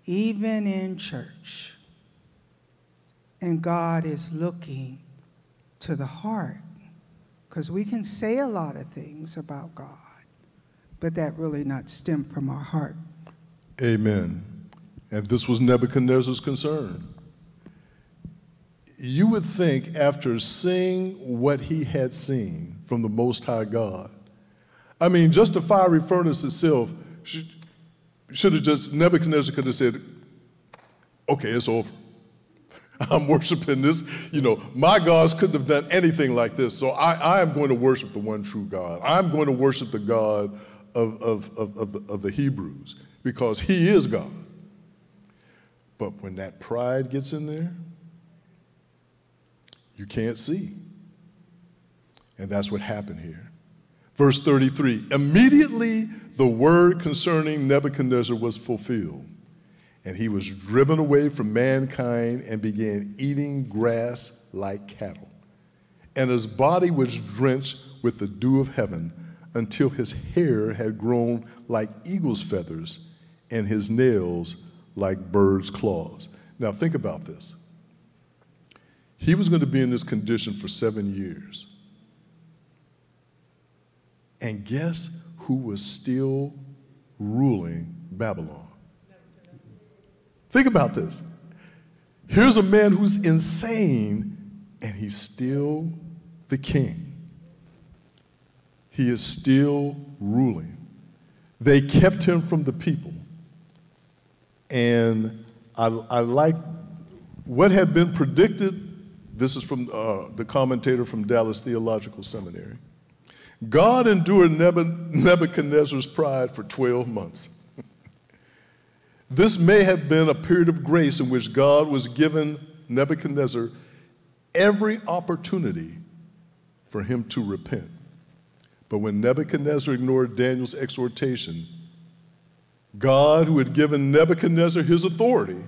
even in church. And God is looking to the heart, because we can say a lot of things about God but that really not stem from our heart. Amen. And this was Nebuchadnezzar's concern. You would think, after seeing what he had seen from the Most High God, I mean, just the fiery furnace itself should, should have just, Nebuchadnezzar could have said, okay, it's over. I'm worshiping this. You know, my gods couldn't have done anything like this, so I, I am going to worship the one true God. I'm going to worship the God of, of, of, of, of the Hebrews because he is God. But when that pride gets in there, you can't see. And that's what happened here. Verse 33 Immediately the word concerning Nebuchadnezzar was fulfilled, and he was driven away from mankind and began eating grass like cattle. And his body was drenched with the dew of heaven until his hair had grown like eagle's feathers and his nails like bird's claws. Now, think about this. He was going to be in this condition for seven years. And guess who was still ruling Babylon? Think about this. Here's a man who's insane, and he's still the king he is still ruling. They kept him from the people. And I, I like what had been predicted. This is from uh, the commentator from Dallas Theological Seminary. God endured Nebuchadnezzar's pride for 12 months. this may have been a period of grace in which God was giving Nebuchadnezzar every opportunity for him to repent. But when Nebuchadnezzar ignored Daniel's exhortation, God, who had given Nebuchadnezzar his authority,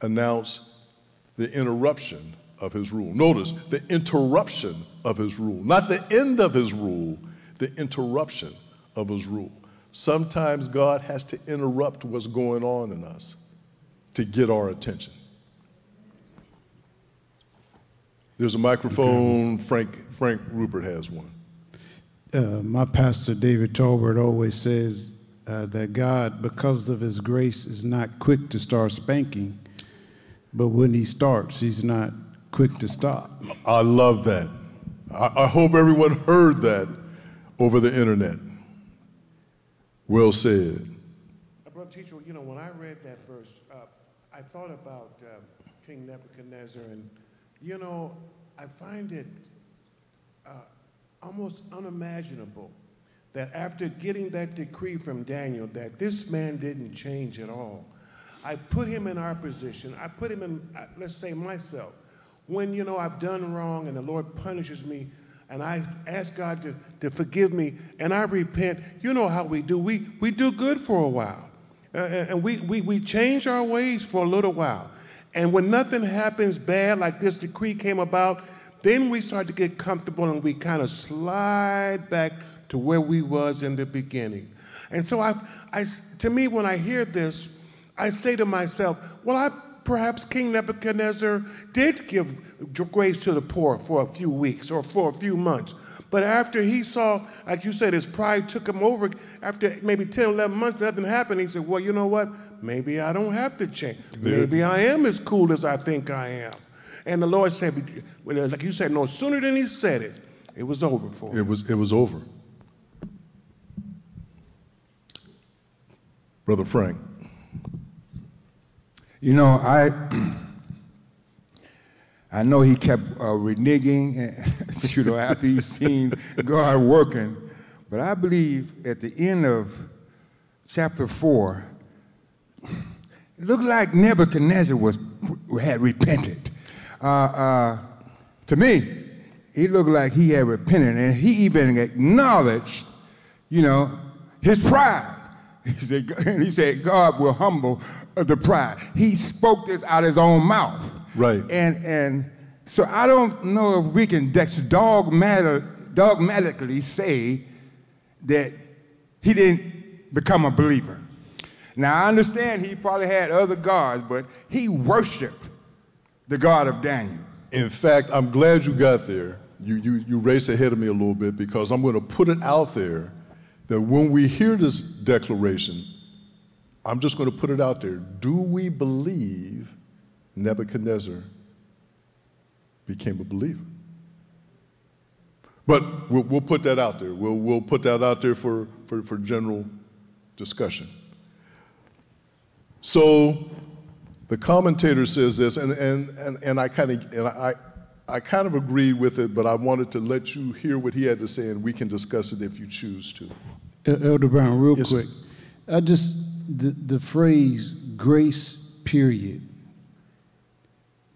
announced the interruption of his rule. Notice the interruption of his rule, not the end of his rule, the interruption of his rule. Sometimes God has to interrupt what's going on in us to get our attention. There's a microphone. Frank, Frank Rupert has one. Uh, my pastor, David Tolbert, always says uh, that God, because of his grace, is not quick to start spanking, but when he starts, he's not quick to stop. I love that. I, I hope everyone heard that over the internet. Well said. Uh, Brother Teacher, you know, when I read that verse, uh, I thought about uh, King Nebuchadnezzar, and, you know, I find it uh, almost unimaginable that after getting that decree from Daniel, that this man didn't change at all. I put him in our position. I put him in, uh, let's say, myself. When, you know, I've done wrong and the Lord punishes me, and I ask God to, to forgive me, and I repent, you know how we do. We, we do good for a while. Uh, and we, we, we change our ways for a little while. And when nothing happens bad, like this decree came about, then we start to get comfortable and we kind of slide back to where we was in the beginning. And so I've, I, to me, when I hear this, I say to myself, well, I, perhaps King Nebuchadnezzar did give grace to the poor for a few weeks or for a few months. But after he saw, like you said, his pride took him over, after maybe 10, 11 months, nothing happened, he said, well, you know what? Maybe I don't have to change. Maybe I am as cool as I think I am. And the Lord said, uh, like you said, no sooner than he said it, it was over for him. It was, it was over. Brother Frank. You know, I I know he kept uh, reneging, you know, after he seen God working, but I believe at the end of chapter four, it looked like Nebuchadnezzar was had repented. Uh, uh, to me, he looked like he had repented, and he even acknowledged, you know, his pride. He said, he said, God will humble the pride. He spoke this out his own mouth. Right. And and so I don't know if we can dogmatic, dogmatically say that he didn't become a believer. Now I understand he probably had other gods, but he worshiped the God of Daniel. In fact, I'm glad you got there. You, you, you raced ahead of me a little bit because I'm going to put it out there that when we hear this declaration, I'm just going to put it out there. Do we believe Nebuchadnezzar became a believer? But we'll, we'll put that out there. We'll, we'll put that out there for, for, for general discussion. So the commentator says this, and, and, and, and I kind of and I, I kind of agreed with it, but I wanted to let you hear what he had to say, and we can discuss it if you choose to. Elder Brown, real yes, quick. Sir. I just the, the phrase grace period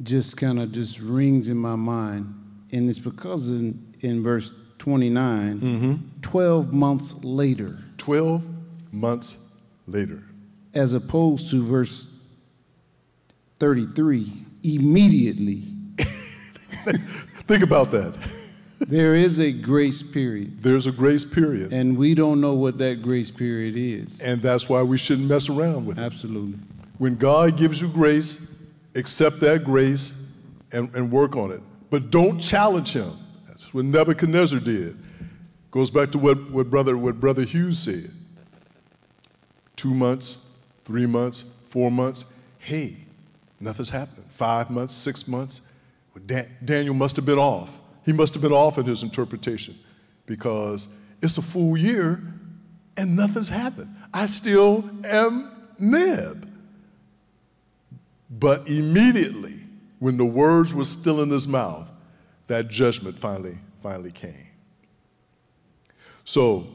just kind of just rings in my mind and it's because in, in verse 29 mm-hmm. 12 months later. 12 months later. As opposed to verse 33 immediately. Think about that there is a grace period. There's a grace period. And we don't know what that grace period is. And that's why we shouldn't mess around with Absolutely. it. Absolutely. When God gives you grace, accept that grace and, and work on it. But don't challenge him. That's what Nebuchadnezzar did. Goes back to what, what, brother, what Brother Hughes said. Two months, three months, four months. Hey, nothing's happened. Five months, six months. Well, Daniel must have been off. He must have been off in his interpretation because it's a full year and nothing's happened. I still am Neb. But immediately, when the words were still in his mouth, that judgment finally, finally came. So,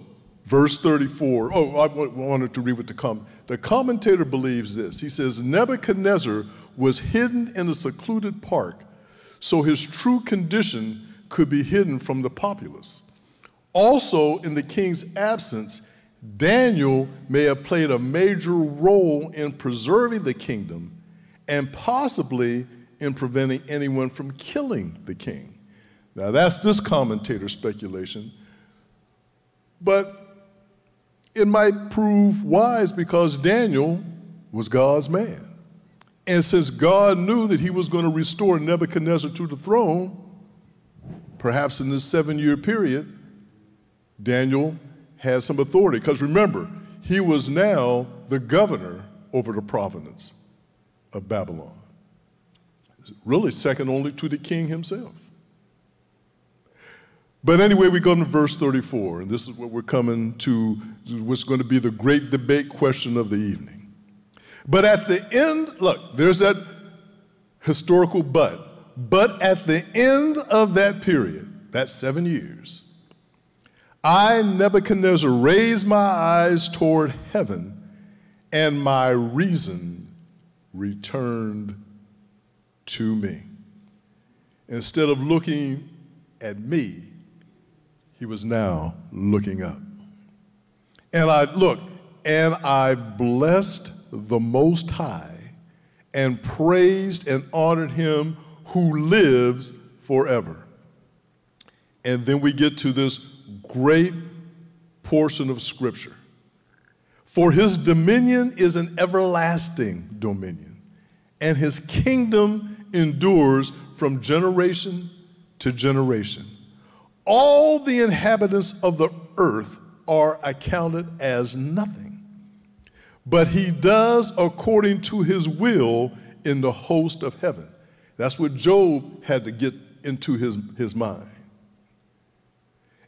verse 34, oh, I wanted to read what the com- the commentator believes this. He says, Nebuchadnezzar was hidden in a secluded park, so his true condition could be hidden from the populace. Also, in the king's absence, Daniel may have played a major role in preserving the kingdom and possibly in preventing anyone from killing the king. Now, that's this commentator's speculation. But it might prove wise because Daniel was God's man. And since God knew that he was going to restore Nebuchadnezzar to the throne, perhaps in this seven year period, Daniel had some authority. Because remember, he was now the governor over the province of Babylon. Really, second only to the king himself. But anyway, we go to verse 34, and this is what we're coming to, what's going to be the great debate question of the evening. But at the end, look, there's that historical but. But at the end of that period, that seven years, I, Nebuchadnezzar, raised my eyes toward heaven, and my reason returned to me. Instead of looking at me, he was now looking up. And I, look, and I blessed the Most High and praised and honored him who lives forever. And then we get to this great portion of Scripture. For his dominion is an everlasting dominion, and his kingdom endures from generation to generation. All the inhabitants of the earth are accounted as nothing, but he does according to his will in the host of heaven. That's what Job had to get into his, his mind.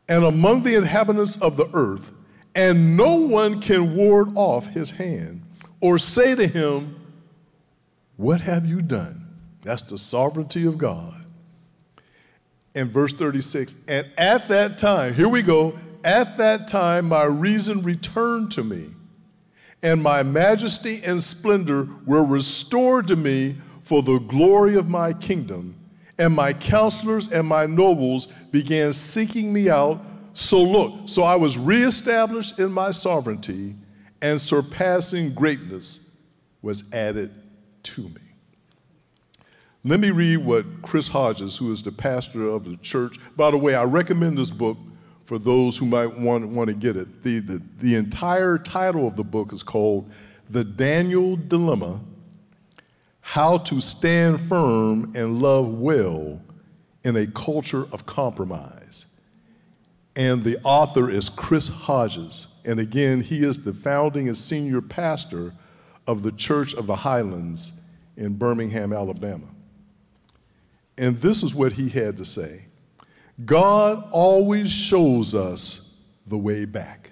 And among the inhabitants of the earth, and no one can ward off his hand or say to him, What have you done? That's the sovereignty of God. And verse 36 And at that time, here we go, at that time my reason returned to me, and my majesty and splendor were restored to me for the glory of my kingdom. And my counselors and my nobles began seeking me out. So look, so I was reestablished in my sovereignty, and surpassing greatness was added to me. Let me read what Chris Hodges, who is the pastor of the church, by the way, I recommend this book for those who might want, want to get it. The, the, the entire title of the book is called The Daniel Dilemma How to Stand Firm and Love Well in a Culture of Compromise. And the author is Chris Hodges. And again, he is the founding and senior pastor of the Church of the Highlands in Birmingham, Alabama. And this is what he had to say God always shows us the way back.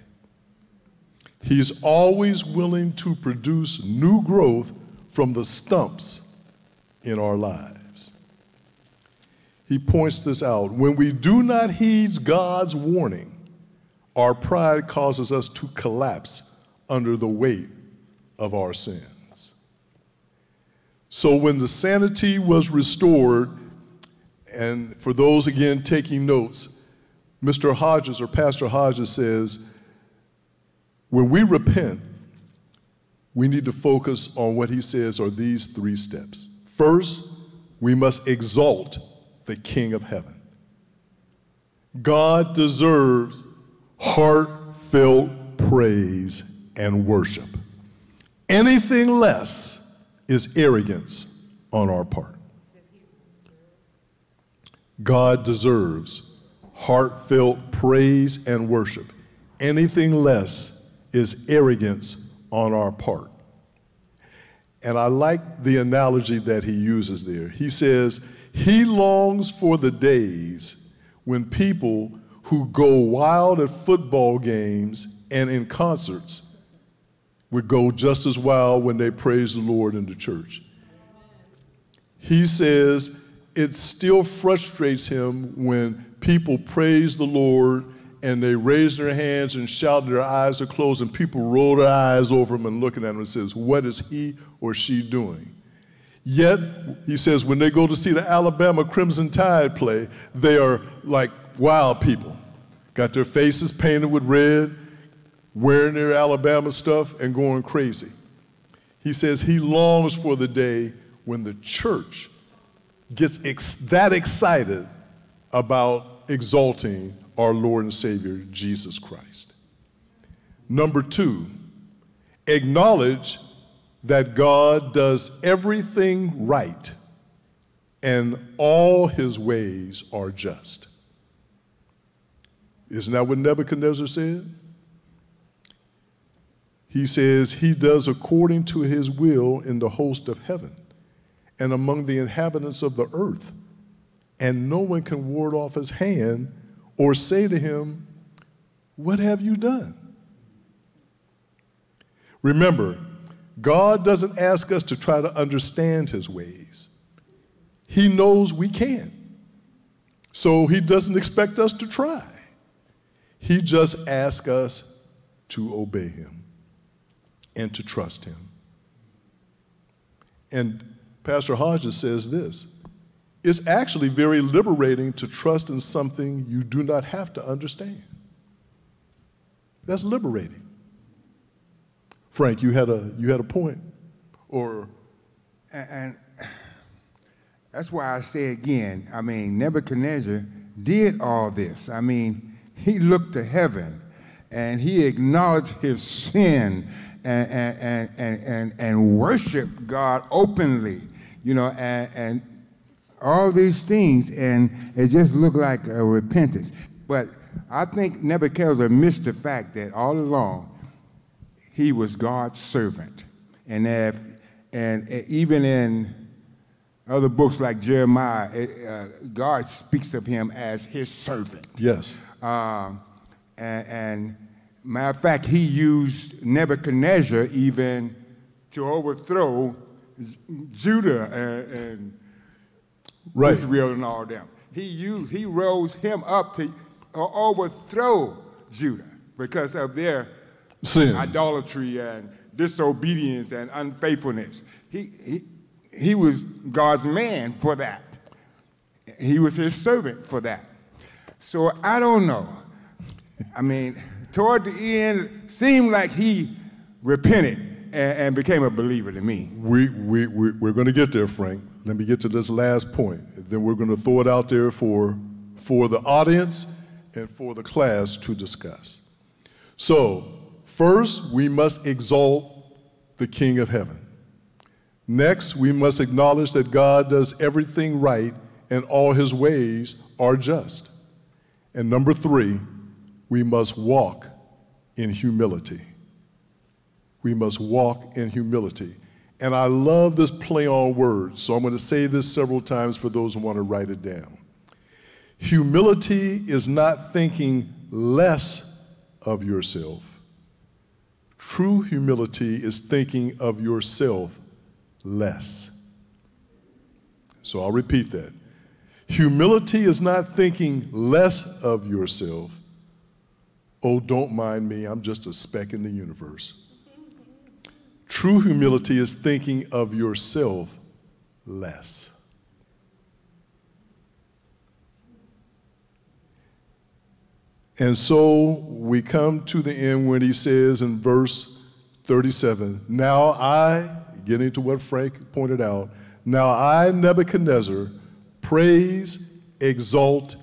He's always willing to produce new growth from the stumps in our lives. He points this out. When we do not heed God's warning, our pride causes us to collapse under the weight of our sins. So when the sanity was restored, and for those, again, taking notes, Mr. Hodges or Pastor Hodges says, when we repent, we need to focus on what he says are these three steps. First, we must exalt the King of heaven. God deserves heartfelt praise and worship. Anything less is arrogance on our part. God deserves heartfelt praise and worship. Anything less is arrogance on our part. And I like the analogy that he uses there. He says, He longs for the days when people who go wild at football games and in concerts would go just as wild when they praise the Lord in the church. He says, it still frustrates him when people praise the Lord and they raise their hands and shout, their eyes are closed, and people roll their eyes over them and looking at them and says, What is he or she doing? Yet, he says, when they go to see the Alabama Crimson Tide play, they are like wild people. Got their faces painted with red, wearing their Alabama stuff, and going crazy. He says he longs for the day when the church gets ex- that excited about exalting our Lord and Savior, Jesus Christ. Number two, acknowledge that God does everything right and all his ways are just. Isn't that what Nebuchadnezzar said? He says, He does according to his will in the host of heaven and among the inhabitants of the earth, and no one can ward off his hand or say to him, What have you done? Remember, God doesn't ask us to try to understand his ways. He knows we can. So he doesn't expect us to try. He just asks us to obey him and to trust him. And Pastor Hodges says this it's actually very liberating to trust in something you do not have to understand. That's liberating. Frank, you had a you had a point, or and, and that's why I say again. I mean, Nebuchadnezzar did all this. I mean, he looked to heaven, and he acknowledged his sin, and and and and, and worshiped God openly. You know, and, and all these things, and it just looked like a repentance. But I think Nebuchadnezzar missed the fact that all along he was God's servant. And, if, and even in other books like Jeremiah, uh, God speaks of him as his servant. Yes. Uh, and, and, matter of fact, he used Nebuchadnezzar even to overthrow Judah and, and right. Israel and all them. He used, he rose him up to uh, overthrow Judah because of their sin, idolatry, and disobedience and unfaithfulness. He, he, he was God's man for that. He was his servant for that. So I don't know. I mean, toward the end, seemed like he repented and, and became a believer to me. We, we, we, we're going to get there, Frank. Let me get to this last point. Then we're going to throw it out there for, for the audience and for the class to discuss. So, First, we must exalt the King of heaven. Next, we must acknowledge that God does everything right and all his ways are just. And number three, we must walk in humility. We must walk in humility. And I love this play on words, so I'm going to say this several times for those who want to write it down. Humility is not thinking less of yourself, True humility is thinking of yourself less. So I'll repeat that. Humility is not thinking less of yourself. Oh, don't mind me, I'm just a speck in the universe. True humility is thinking of yourself less. And so we come to the end when he says in verse 37 Now I, getting to what Frank pointed out, now I, Nebuchadnezzar, praise, exalt,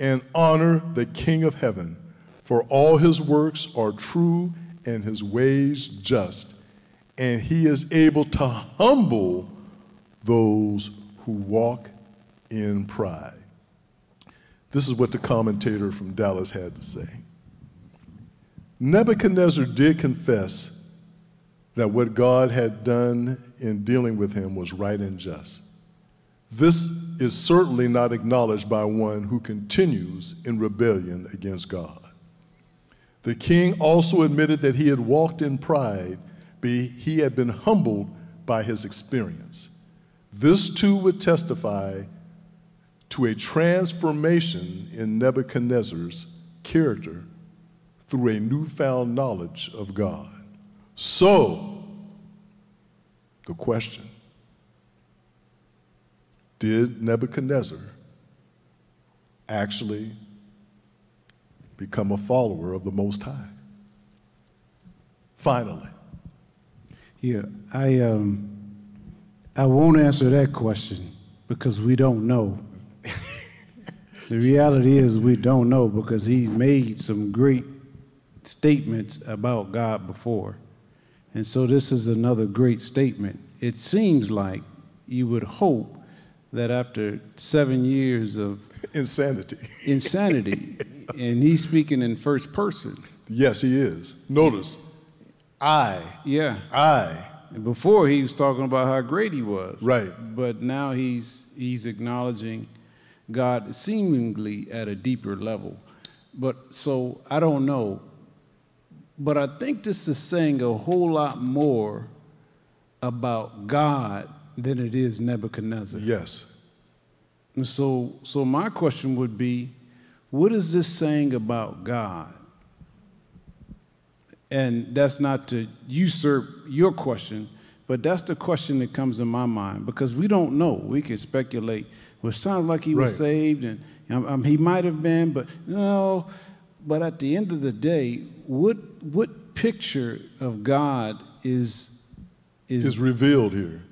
and honor the King of heaven, for all his works are true and his ways just, and he is able to humble those who walk in pride. This is what the commentator from Dallas had to say. Nebuchadnezzar did confess that what God had done in dealing with him was right and just. This is certainly not acknowledged by one who continues in rebellion against God. The king also admitted that he had walked in pride, but he had been humbled by his experience. This too would testify to a transformation in Nebuchadnezzar's character through a newfound knowledge of God. So, the question did Nebuchadnezzar actually become a follower of the Most High? Finally. Yeah, I, um, I won't answer that question because we don't know. The reality is we don't know because he's made some great statements about God before. And so this is another great statement. It seems like you would hope that after seven years of Insanity. insanity, and he's speaking in first person. Yes, he is. Notice, I, Yeah. I, And before he was talking about how great he was. Right. But now he's he's acknowledging God seemingly at a deeper level. But so I don't know. But I think this is saying a whole lot more about God than it is Nebuchadnezzar. yes. And so so my question would be, what is this saying about God? And that's not to usurp your question, but that's the question that comes in my mind because we don't know. We can speculate. Well, it sounds like he was Right. saved, and um, um, he might have been, but no. But at the end of the day, what what picture of God is is, Is revealed here.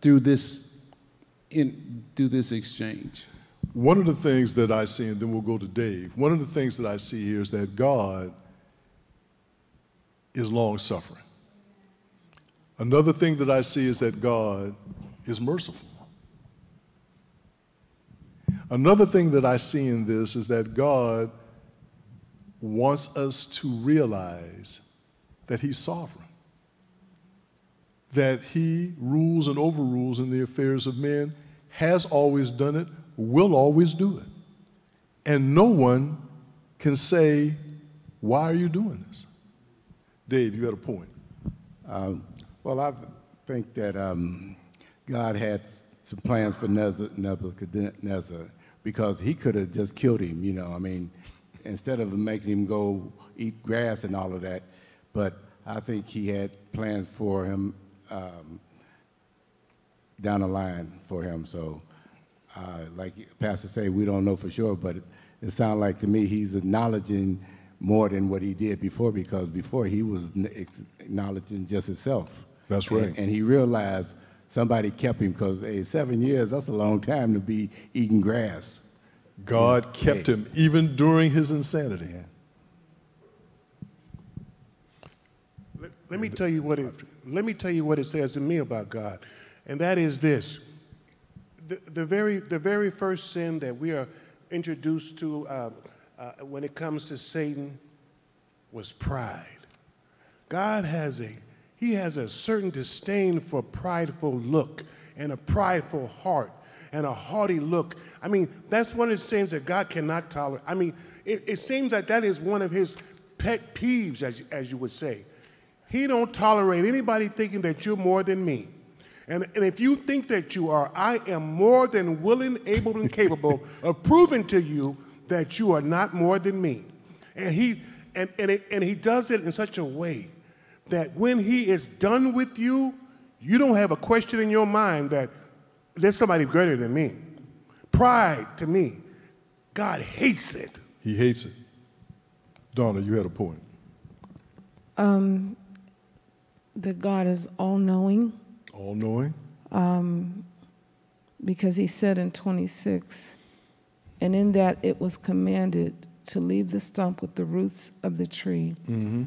through this in through this exchange? One of the things that I see, and then we'll go to Dave, one of the things that I see here is that God is long suffering. Another thing that I see is that God is merciful. Another thing that I see in this is that God wants us to realize that He's sovereign, that He rules and overrules in the affairs of men, has always done it, will always do it. And no one can say, Why are you doing this? Dave, you had a point. Um, Well, I think that um, God had some plans for Nez- Nebuchadnezzar because he could have just killed him, you know, I mean, instead of making him go eat grass and all of that. But I think he had plans for him um, down the line for him. So, uh, like Pastor say, we don't know for sure, but it, it sounds like to me he's acknowledging more than what he did before because before he was acknowledging just himself. That's right. And, he realized somebody kept him because hey, seven years, that's a long time to be eating grass. God kept Hey. him even during his insanity. Yeah. Let, let me tell you what it, let me tell you what it says to me about God, and that is this: the, the very the very first sin that we are introduced to uh, uh, when it comes to Satan was pride. God has a he has a certain disdain for prideful look and a prideful heart and a haughty look. I mean, that's one of the things that God cannot tolerate. I mean, it, it seems like that is one of his pet peeves, as, as you would say. He don't tolerate anybody thinking that you're more than me. And, and if you think that you are, I am more than willing, able, and capable of proving to you that you are not more than me. And he, and, and, it, and he does it in such a way that when he is done with you, you don't have a question in your mind that there's somebody greater than me. Pride, to me, God hates it. He hates it. Donna, you had a point. Um, that God is all knowing All knowing? Um, because he said in 26, and in that it was commanded to leave the stump with the roots of the tree. Mm-hmm.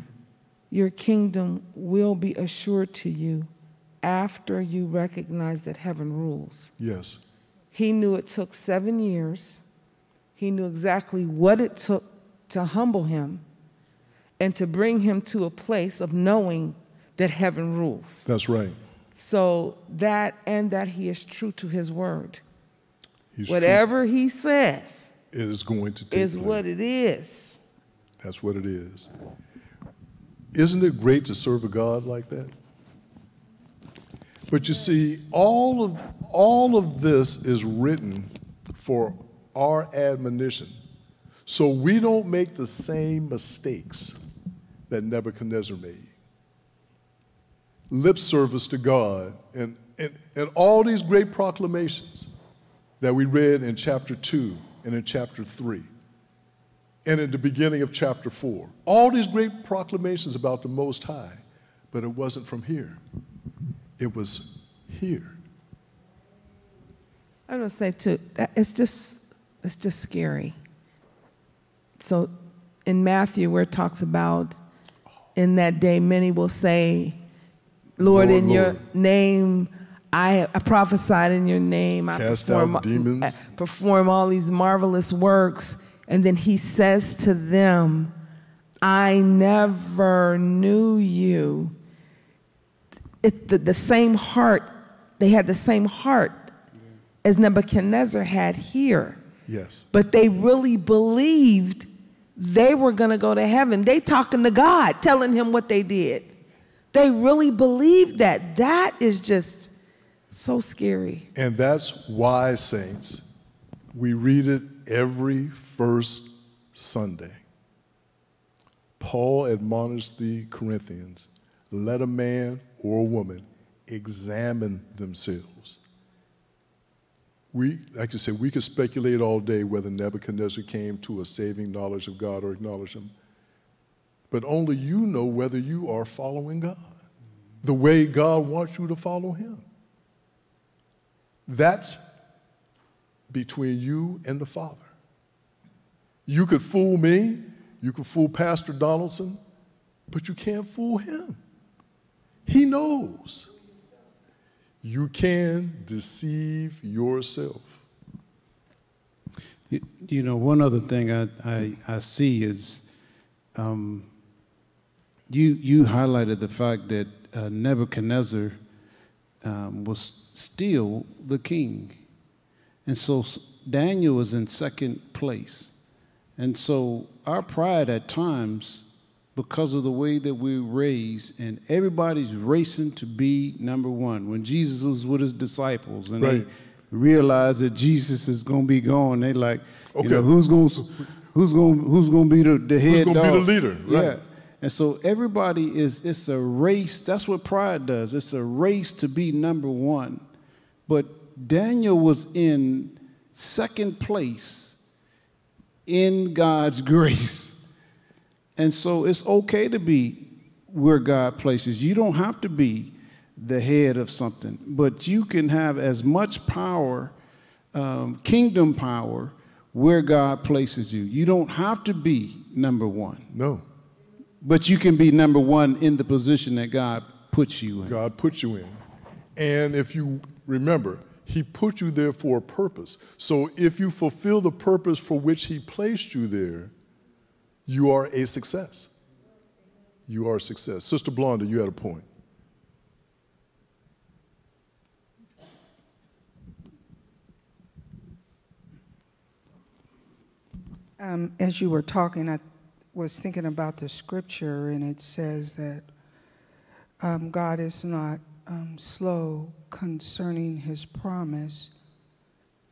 Your kingdom will be assured to you after you recognize that heaven rules. Yes. He knew it took seven years. He knew exactly what it took to humble him and to bring him to a place of knowing that heaven rules. That's right. So that and that he is true to his word. He's true. Whatever he says It is going to take is place. what it is. That's what it is. Isn't it great to serve a God like that? But you see, all of, all of this is written for our admonition. So we don't make the same mistakes that Nebuchadnezzar made. Lip service to God and, and, and all these great proclamations that we read in chapter 2 and in chapter 3 and in the beginning of chapter 4. All these great proclamations about the Most High, but it wasn't from here. It was here. I would say too, that it's just it's just scary. So in Matthew where it talks about in that day many will say, Lord, Lord, in your name, I, I prophesied in your name. I Cast perform, out demons. I perform all these marvelous works. And then he says to them, I never knew you. It, the, the same heart, they had the same heart as Nebuchadnezzar had here. Yes. But they really believed they were going to go to heaven. They talking to God, telling him what they did. They really believed that. That is just so scary. And that's why, saints, we read it every first Sunday. Paul admonished the Corinthians let a man or a woman examine themselves. We, like I said, we could speculate all day whether Nebuchadnezzar came to a saving knowledge of God or acknowledged him. But only you know whether you are following God the way God wants you to follow him. That's between you and the Father. You could fool me, you could fool Pastor Donaldson, but you can't fool him. He knows. You can deceive yourself. You, you know, one other thing I, I, I see is um, you, you highlighted the fact that uh, Nebuchadnezzar um, was still the king. And so Daniel was in second place. And so our pride at times, because of the way that we're raised, and everybody's racing to be number one. When Jesus was with his disciples and Right. they realized that Jesus is going to be gone, they like, you Okay. know, who's going to who's going who's going to be the, the head gonna be the leader, right. Yeah. And so everybody is it's a race. That's what pride does. It's a race to be number one. But Daniel was in second place in God's grace. And so it's okay to be where God places. You don't have to be the head of something, but you can have as much power, um, kingdom power, where God places you. You don't have to be number one, No, but you can be number one in the position that God puts you in. God puts you in. And if you remember, He put you there for a purpose. So if you fulfill the purpose for which He placed you there, you are a success. You are a success. Sister Blonda, you had a point. Um, as you were talking, I was thinking about the scripture, and it says that um, God is not um, slow concerning his promise,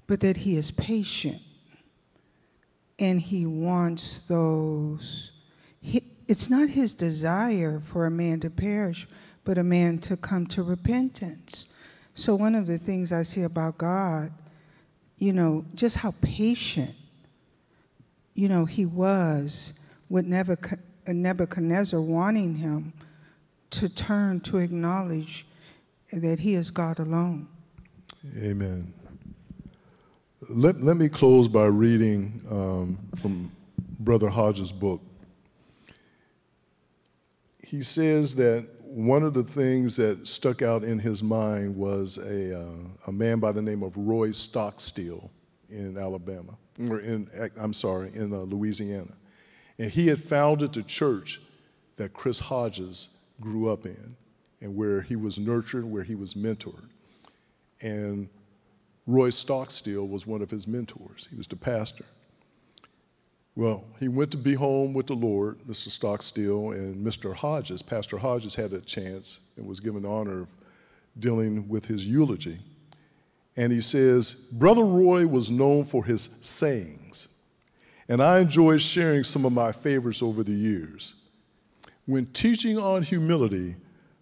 but that he is patient. And he wants those. He, it's not his desire for a man to perish, but a man to come to repentance. So, one of the things I see about God, you know, just how patient you know, he was with Nebuchadnezzar wanting him to turn to acknowledge that he is God alone. Amen. Let, let me close by reading um, from Brother Hodges' book. He says that one of the things that stuck out in his mind was a, uh, a man by the name of Roy Stockstill in Alabama, or in, I'm sorry, in uh, Louisiana. And he had founded the church that Chris Hodges grew up in and where he was nurtured, where he was mentored. And Roy Stockstill was one of his mentors. He was the pastor. Well, he went to be home with the Lord, Mr. Stockstill, and Mr. Hodges. Pastor Hodges had a chance and was given the honor of dealing with his eulogy. And he says, Brother Roy was known for his sayings, and I enjoyed sharing some of my favorites over the years. When teaching on humility,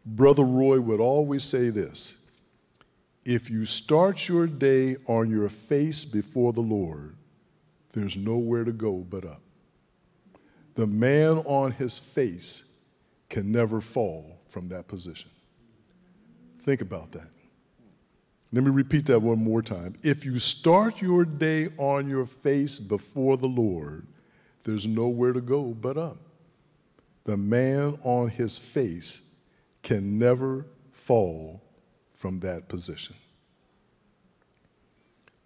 Brother Roy would always say this If you start your day on your face before the Lord, there's nowhere to go but up. The man on his face can never fall from that position. Think about that. Let me repeat that one more time. If you start your day on your face before the Lord, there's nowhere to go but up. the man on his face can never fall from that position.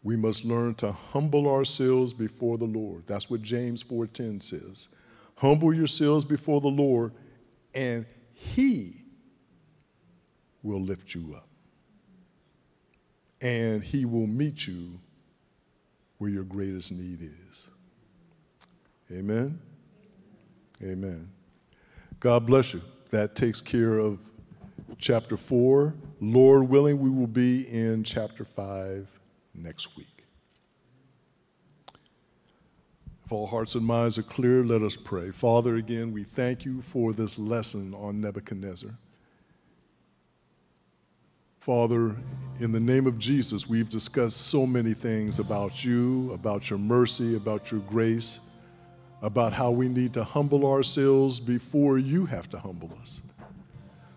We must learn to humble ourselves before the Lord. That's what James 4:10 says. Humble yourselves before the Lord, and he will lift you up. And he will meet you where your greatest need is. Amen. Amen. God bless you. That takes care of chapter 4. Lord willing, we will be in chapter 5 next week. If all hearts and minds are clear, let us pray. Father, again, we thank you for this lesson on Nebuchadnezzar. Father, in the name of Jesus, we've discussed so many things about you, about your mercy, about your grace, about how we need to humble ourselves before you have to humble us.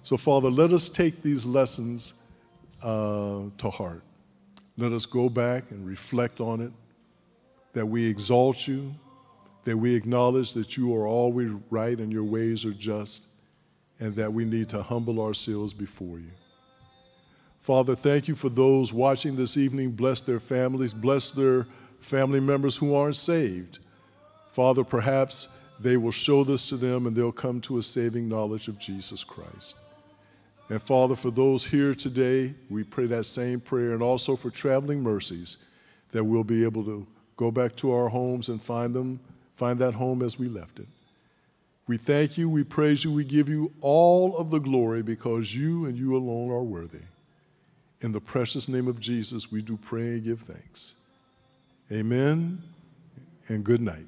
So, Father, let us take these lessons uh, to heart. Let us go back and reflect on it, that we exalt you, that we acknowledge that you are always right and your ways are just, and that we need to humble ourselves before you. Father, thank you for those watching this evening. Bless their families, bless their family members who aren't saved. Father, perhaps they will show this to them and they'll come to a saving knowledge of Jesus Christ. And Father, for those here today, we pray that same prayer and also for traveling mercies that we'll be able to go back to our homes and find them, find that home as we left it. We thank you, we praise you, we give you all of the glory because you and you alone are worthy. In the precious name of Jesus, we do pray and give thanks. Amen and good night.